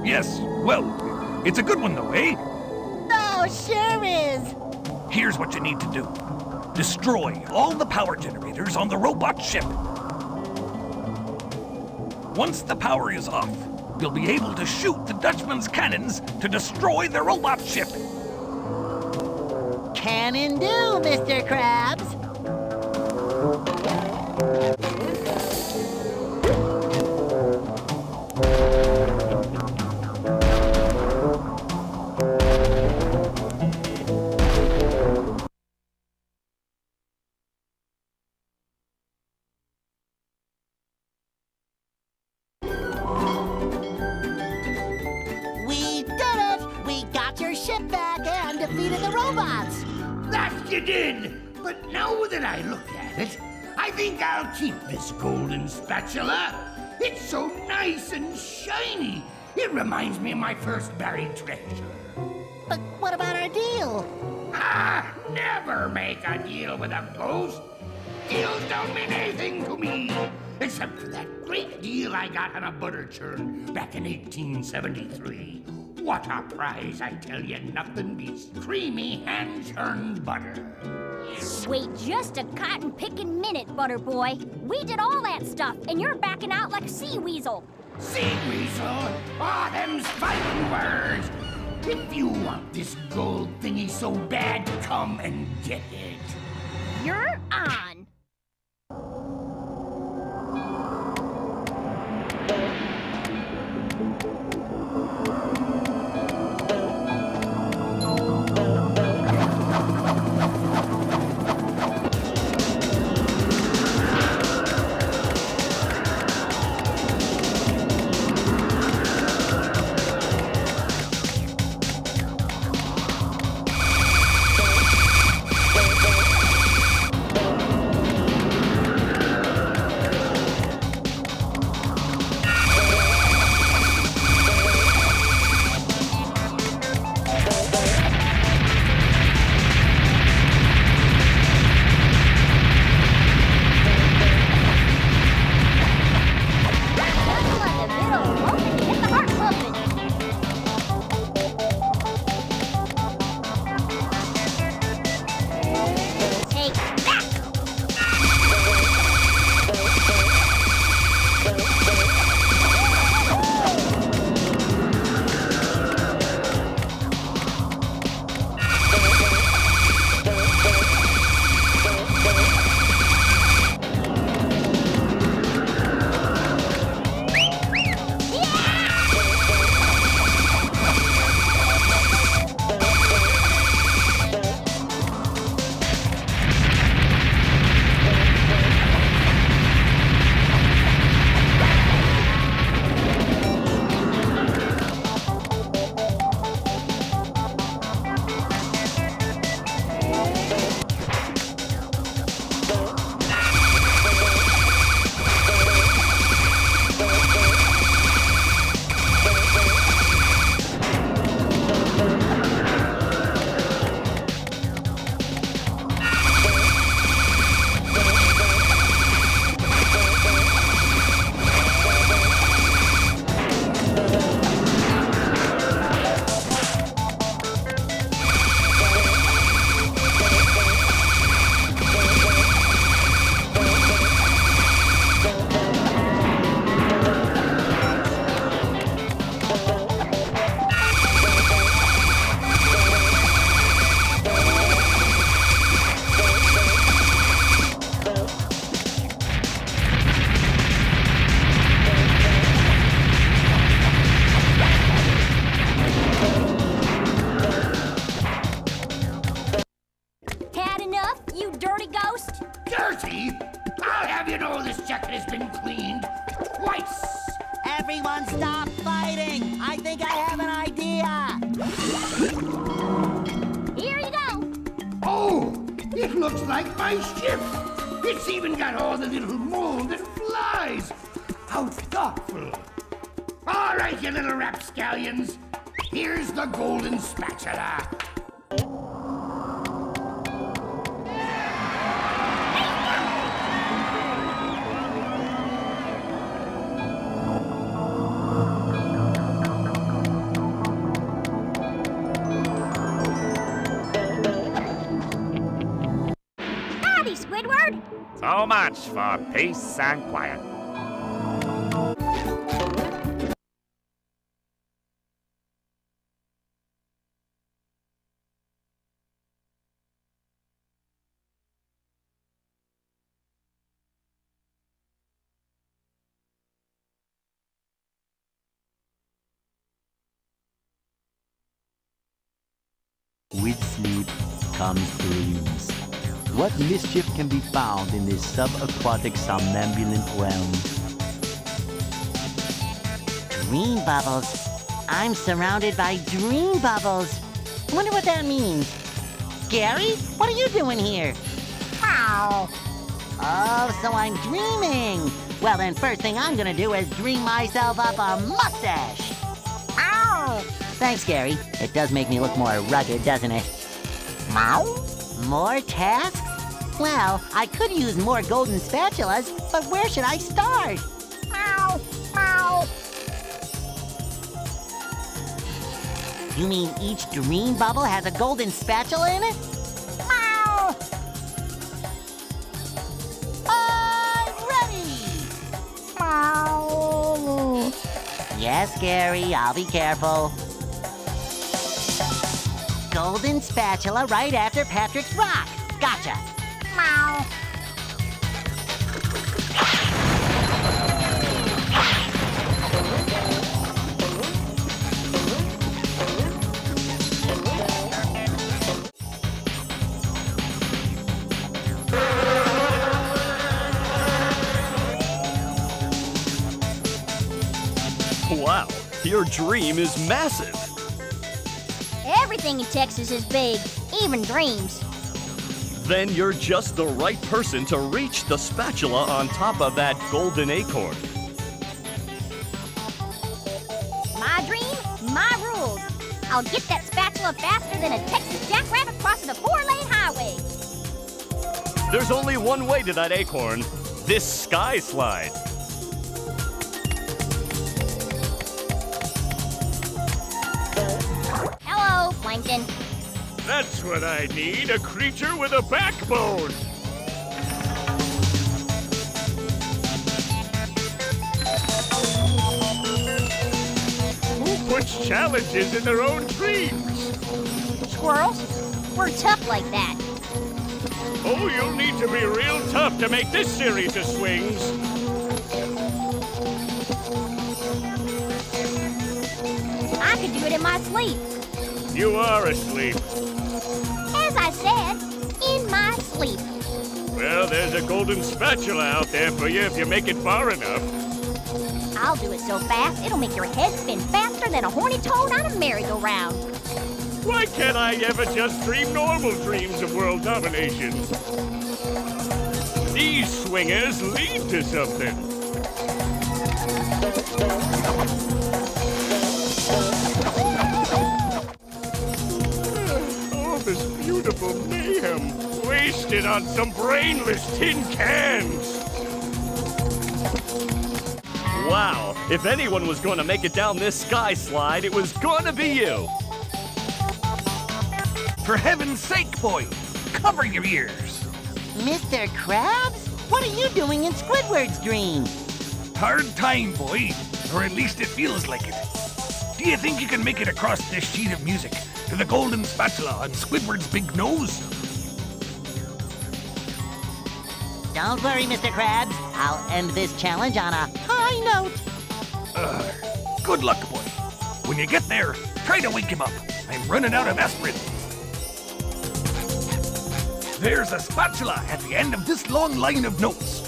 Yes, well, it's a good one though, eh? Oh, sure is. Here's what you need to do. Destroy all the power generators on the robot ship. Once the power is off, you'll be able to shoot the Dutchman's cannons to destroy the robot ship. Cannon do, Mr. Krabs. My first buried treasure. But what about our deal? Ah, never make a deal with a ghost. Deals don't mean anything to me, except for that great deal I got on a butter churn back in 1873. What a prize, I tell you, nothing beats creamy hand-churned butter. Wait just a cotton picking minute, Butter Boy. We did all that stuff, and you're backing out like a sea weasel. Sea weasel? Ah, them's fighting words. If you want this gold thingy so bad, come and get it. You're on. And quiet. With sleep comes dreams. What mischief can be found in this subaquatic somnambulant realm? Dream bubbles. I'm surrounded by dream bubbles. Wonder what that means. Gary, what are you doing here? Ow. Oh, so I'm dreaming. Well, then, first thing I'm gonna do is dream myself up a mustache. Ow! Thanks, Gary. It does make me look more rugged, doesn't it? Mow? More tasks? Well, I could use more golden spatulas, but where should I start? Ow! Ow! You mean each dream bubble has a golden spatula in it? Ow! I'm ready! Ow! Yes, Gary, I'll be careful. Golden spatula right after Patrick's rock. Your dream is massive. Everything in Texas is big, even dreams. Then you're just the right person to reach the spatula on top of that golden acorn. My dream, my rules. I'll get that spatula faster than a Texas jackrabbit crossing a four-lane highway. There's only one way to that acorn this sky slide. That's what I need a creature with a backbone. Who puts challenges in their own dreams? Squirrels, we're tough like that. Oh, you'll need to be real tough to make this series of swings. I could do it in my sleep. You are asleep. As I said, in my sleep. Well, there's a golden spatula out there for you if you make it far enough. I'll do it so fast, it'll make your head spin faster than a horny toad on a merry-go-round. Why can't I ever just dream normal dreams of world domination? These swingers lead to something. Beautiful mayhem wasted on some brainless tin cans. Wow, if anyone was going to make it down this sky slide, it was going to be you. For heaven's sake, boy, cover your ears. Mr. Krabs? What are you doing in Squidward's dream? Hard time, boy, or at least it feels like it. Do you think you can make it across this sheet of music to the golden spatula on Squidward's big nose? Don't worry, Mr. Krabs. I'll end this challenge on a high note. Ugh. Good luck, boy. When you get there, try to wake him up. I'm running out of aspirin. There's a spatula at the end of this long line of notes.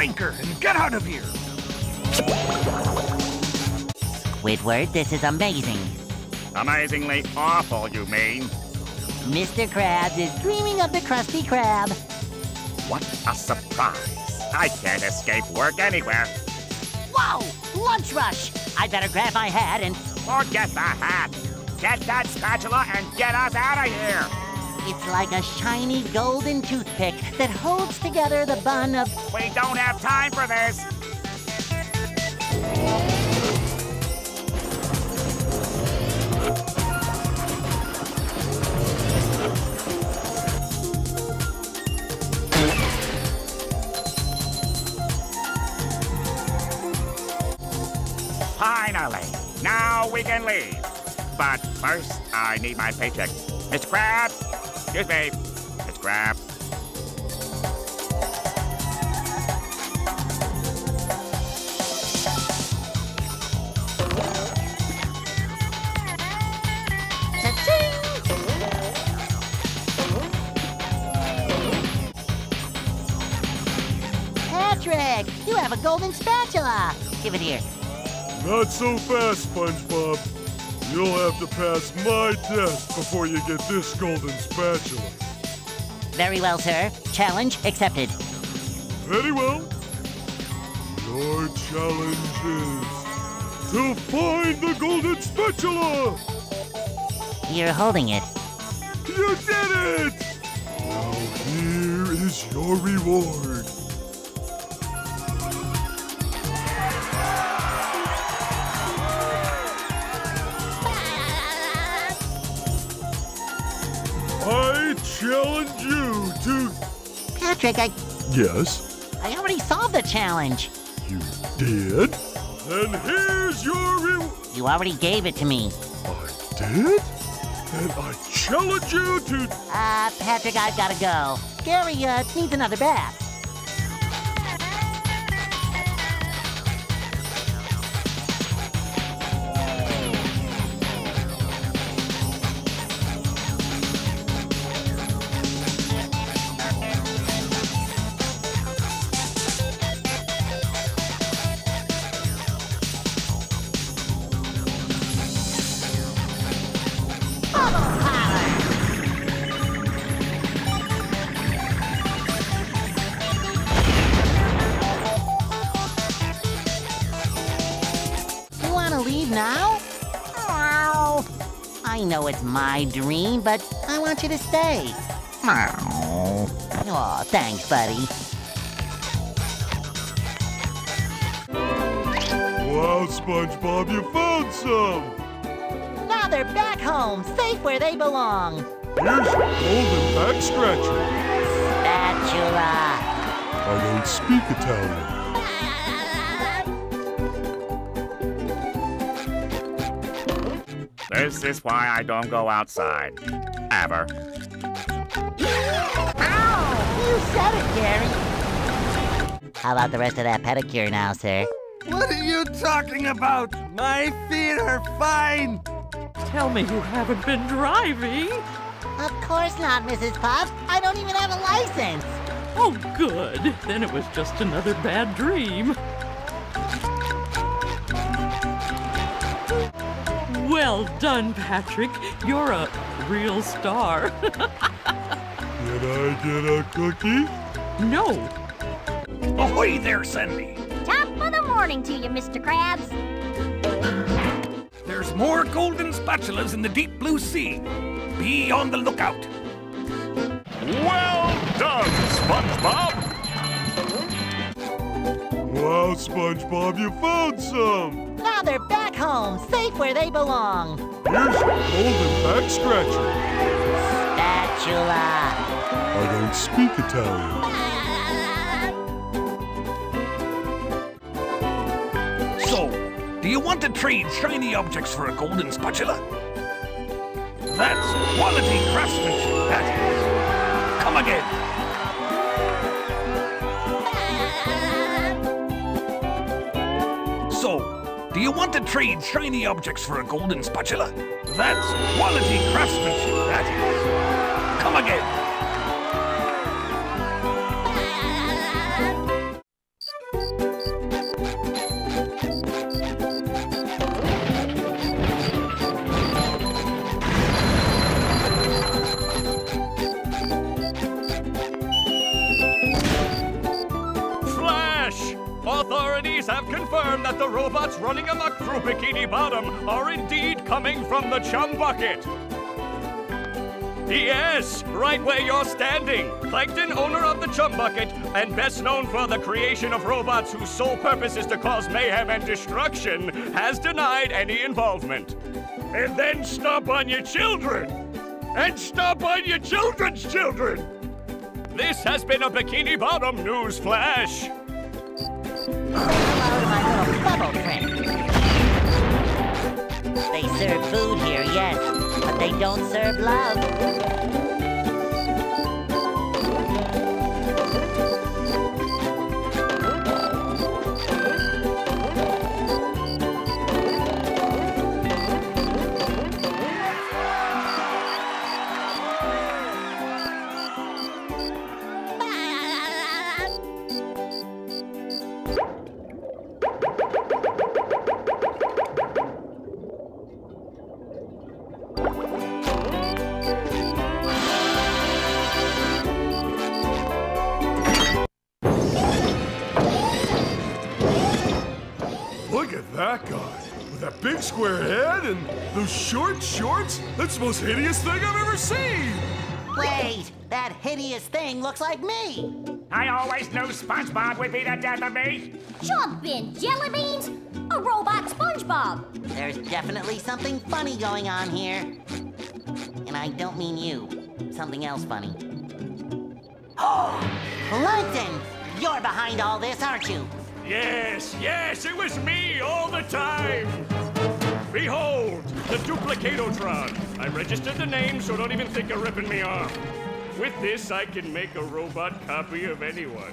Let's hoist anchor and get out of here! Squidward, this is amazing. Amazingly awful, you mean? Mr. Krabs is dreaming of the Krusty Krab. What a surprise. I can't escape work anywhere. Whoa! Lunch rush! I better grab my hat and. Forget the hat. Get that spatula and get us out of here. It's like a shiny golden toothpick that holds together the bun of. We don't have time for this. Finally, now we can leave. But first, I need my paycheck. Mr. Krabs, excuse me, Mr. Krabs. Patrick, you have a golden spatula. Give it here. Not so fast, SpongeBob. You'll have to pass my test before you get this golden spatula. Very well, sir. Challenge accepted. Very well. Your challenge is to find the golden spatula. You're holding it. You did it! Now here is your reward. Challenge you to. Patrick, I. Yes, I already solved the challenge. you did. Then here's your reward. You already gave it to me. I did? And I challenge you to. Uh, Patrick, I've gotta go. Gary, uh, needs another bath. I know it's my dream, but I want you to stay. Meow. Aw, thanks, buddy. Wow, SpongeBob, you found some. Now they're back home, safe where they belong. Here's your golden back scratcher. Spatula. I don't speak Italian. This is why I don't go outside. Ever. You said it, Gary. How about the rest of that pedicure now, sir? What are you talking about? My feet are fine. Tell me you haven't been driving. Of course not, Mrs. Puff. I don't even have a license. Oh, good. Then it was just another bad dream. Well done, Patrick. You're a real star. Did I get a cookie? no. Ahoy there, Sandy! Top of the morning to you, Mr. Krabs. There's more golden spatulas in the deep blue sea. Be on the lookout. Well done, SpongeBob! Wow, SpongeBob, you found some. Now they're back home, safe where they belong. Here's your golden back scratcher. Spatula. I don't speak Italian. So, do Do you want to trade shiny objects for a golden spatula? That's quality craftsmanship, that is. Come again. So, do you want to trade shiny objects for a golden spatula? That's quality craftsmanship, that is. Come again. Running amok through Bikini Bottom are indeed coming from the chum bucket. Yes, right where you're standing. Plankton, owner of the Chum Bucket, and best known for the creation of robots whose sole purpose is to cause mayhem and destruction, has denied any involvement. And then stomp on your children! And stomp on your children's children! This has been a Bikini Bottom news flash. Bubble friend. They serve food here, yes, but they don't serve love. Those short shorts. That's the most hideous thing I've ever seen. Wait, that hideous thing looks like me. I always knew SpongeBob would be the death of me. Jump in, jelly beans! A robot SpongeBob! There's definitely something funny going on here. And I don't mean you. Something else funny. Oh, Plankton! You're behind all this, aren't you? Yes, yes, it was me all the time. Behold, the Duplicatotron. I registered the name, so don't even think of ripping me off. With this, I can make a robot copy of anyone.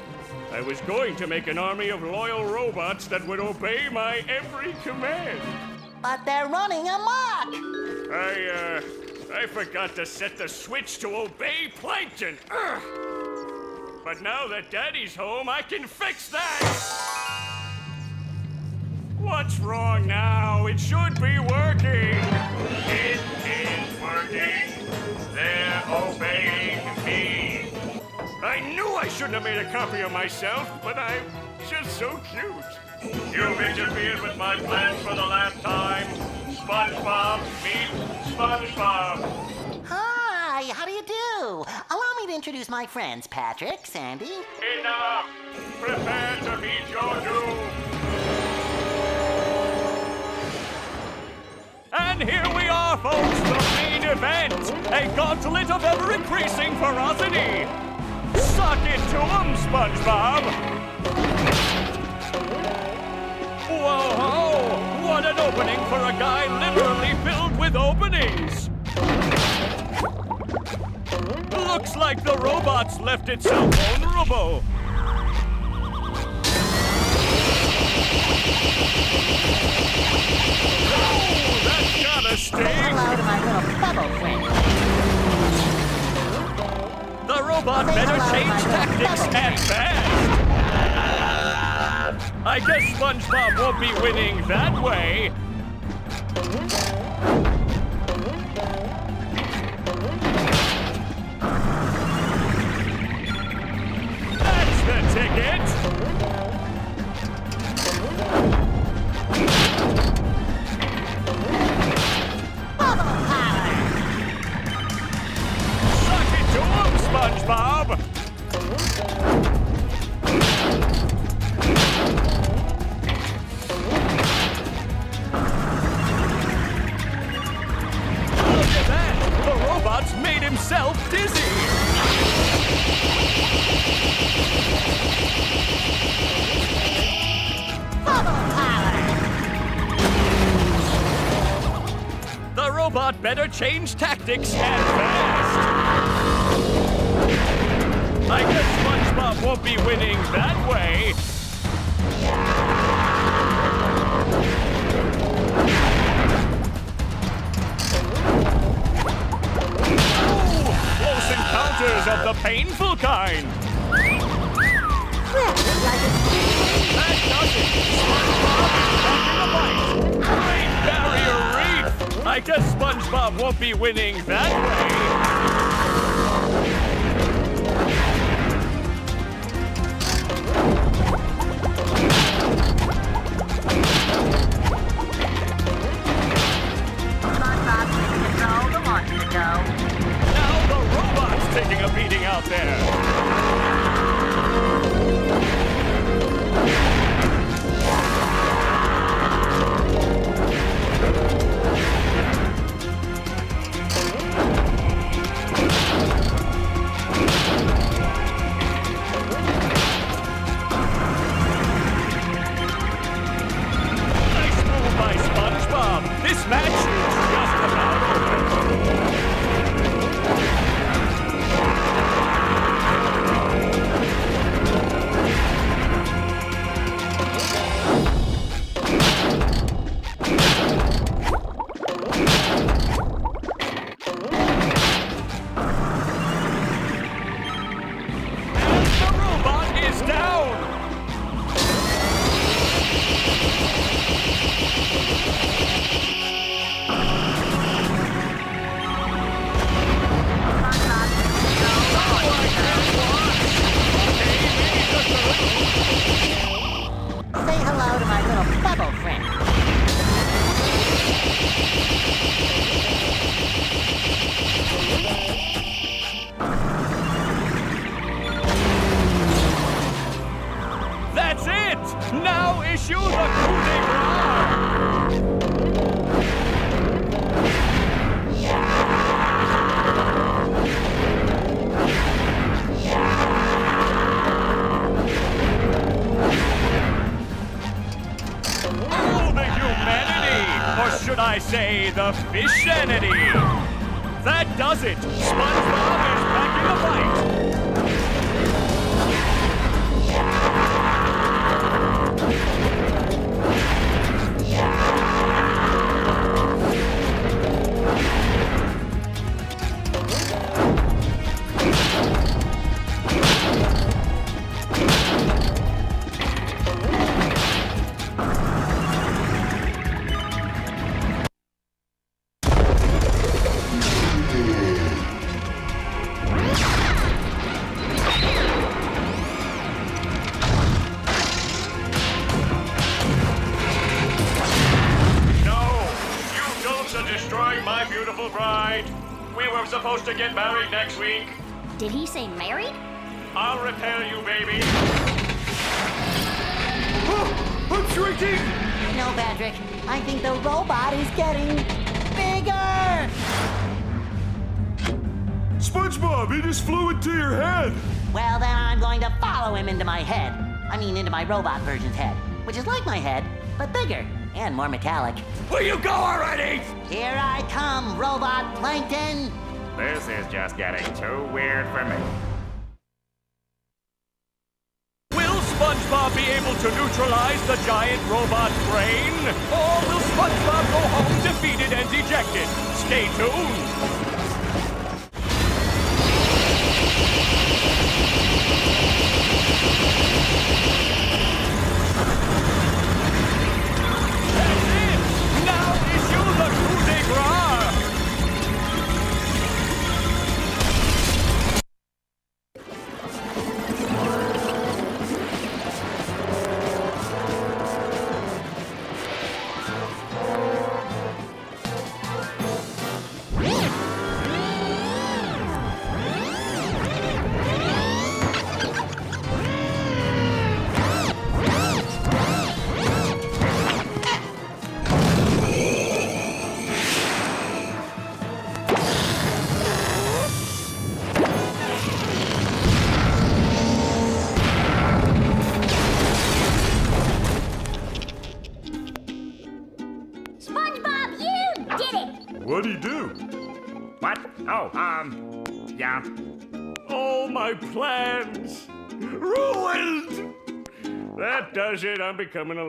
I was going to make an army of loyal robots that would obey my every command. But they're running amok! I, uh, I forgot to set the switch to obey Plankton. Ugh. But now that Daddy's home, I can fix that! What's wrong now? It should be working! It is working! They're obeying me! I knew I shouldn't have made a copy of myself, but I'm just so cute. You've interfered with my plans for the last time. SpongeBob, meet SpongeBob. Hi, how do you do? Allow me to introduce my friends, Patrick, Sandy. Enough! Prepare to meet your doom! And here we are, folks, the main event! A gauntlet of ever-increasing ferocity! Suck it to 'em, SpongeBob! Whoa! What an opening for a guy literally filled with openings! Looks like the robot's left itself vulnerable. Oh, that's gotta sting! Hello to my little bubble friend. The robot better change tactics and fast! I guess SpongeBob won't be winning that way. That's the ticket! SpongeBob! Look at that! The robot's made himself dizzy! The robot better change tactics and fast. I guess SpongeBob won't be winning that way. Close encounters of the painful kind. Great barrier reef. I guess SpongeBob won't be winning that way. Now the robot's taking a beating out there. Nice move by SpongeBob. This match next week. Did he say married? I'll repair you, baby. I'm shrinking! No, Patrick. I think the robot is getting bigger. SpongeBob, he just flew into your head! Well, then I'm going to follow him into my head. I mean, into my robot version's head, which is like my head, but bigger and more metallic. Getting too weird for me. It.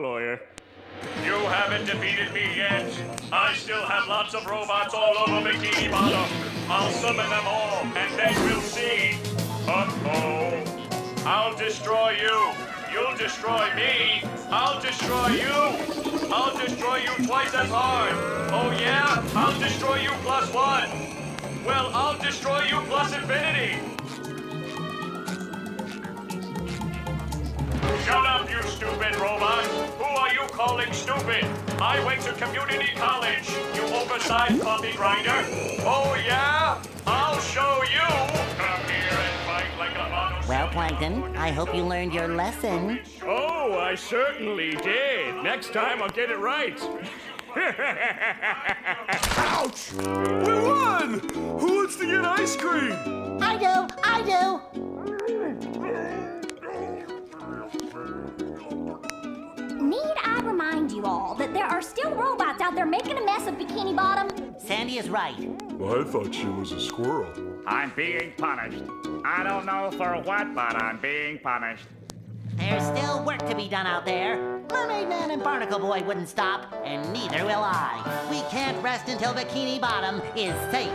Oversized grinder! Oh yeah? I'll show you! Come here and fight like a mono... Well, Plankton, I hope you learned your lesson. Oh, I certainly did. Next time I'll get it right. Ouch! We won! Who wants to get ice cream? I do, I do. Need I remind you all that there are still robots out there making a mess of Bikini Bottom? Sandy is right. I thought she was a squirrel. I'm being punished. I don't know for what, but I'm being punished. There's still work to be done out there. Mermaid Man and Barnacle Boy wouldn't stop, and neither will I. We can't rest until Bikini Bottom is safe.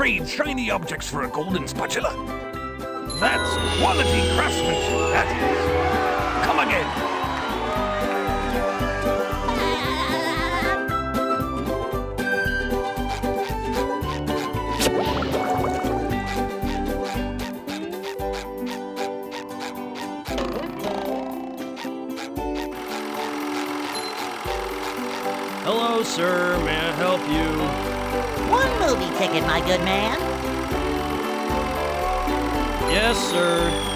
Trade shiny objects for a golden spatula? That's quality craftsmanship, that is. My good man. Yes, sir.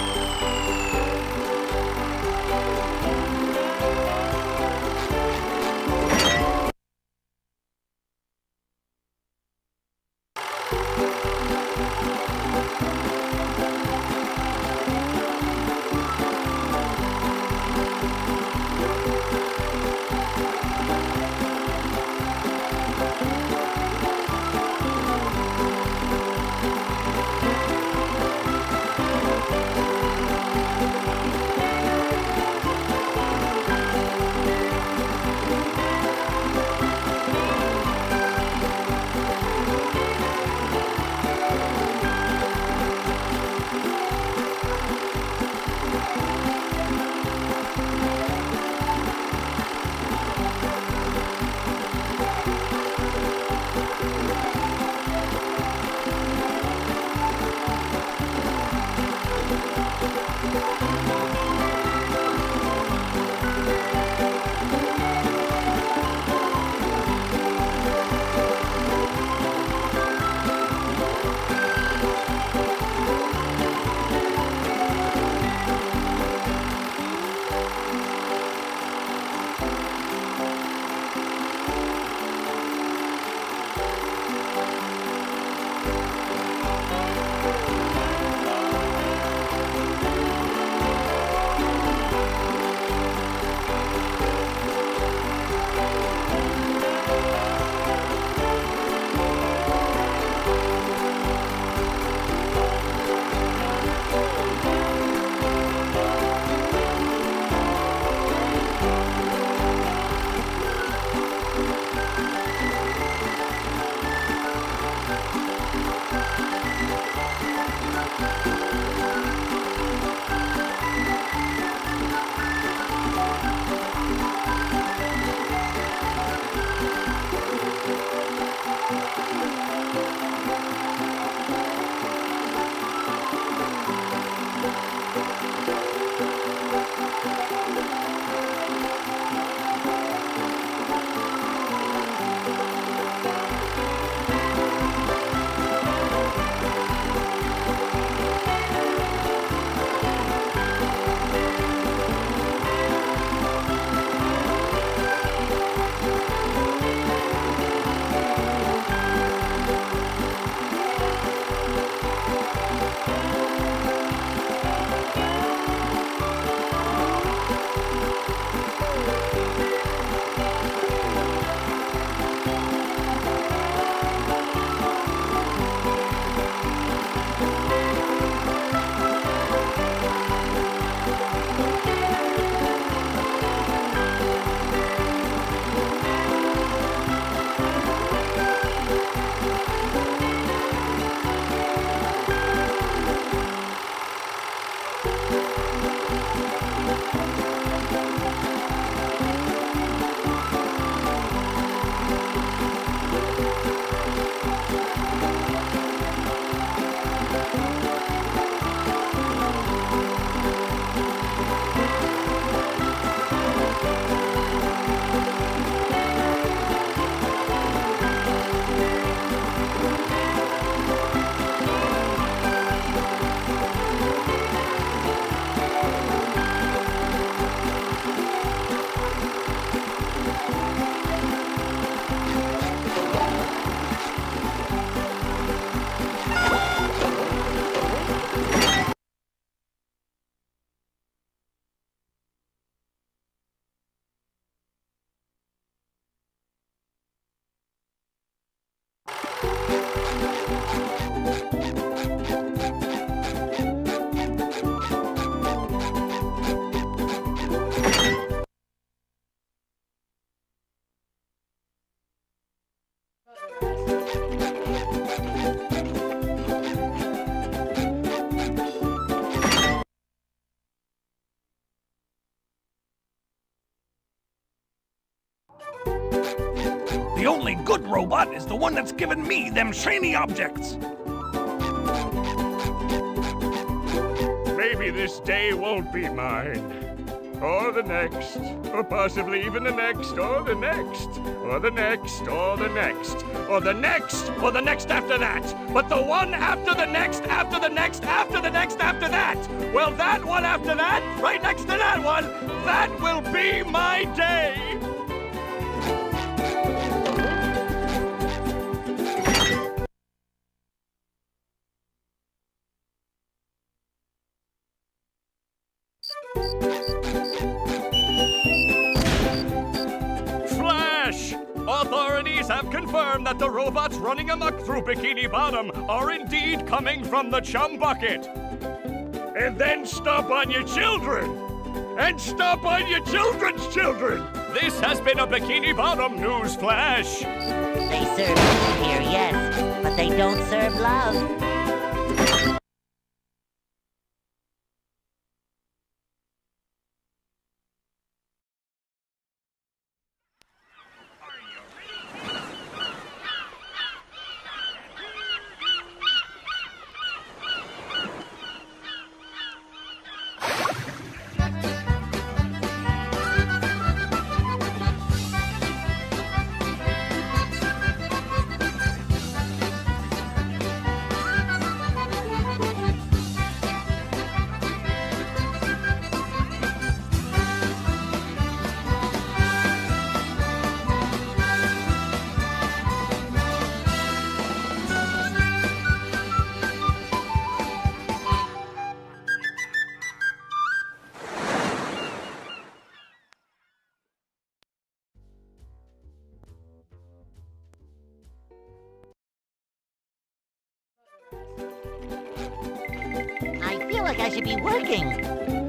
Robot is the one that's given me them shiny objects. Maybe this day won't be mine. Or the next, or possibly even the next, or the next, or the next, or the next, or the next, or the next after that. But the one after the next, after the next, after the next, after that. Well, that one after that, right next to that one, that will be my day. Bikini Bottom are indeed coming from the chum bucket. And then stomp on your children! And stomp on your children's children! This has been a Bikini Bottom news flash. They serve here, yes, but they don't serve love. Like I should be working.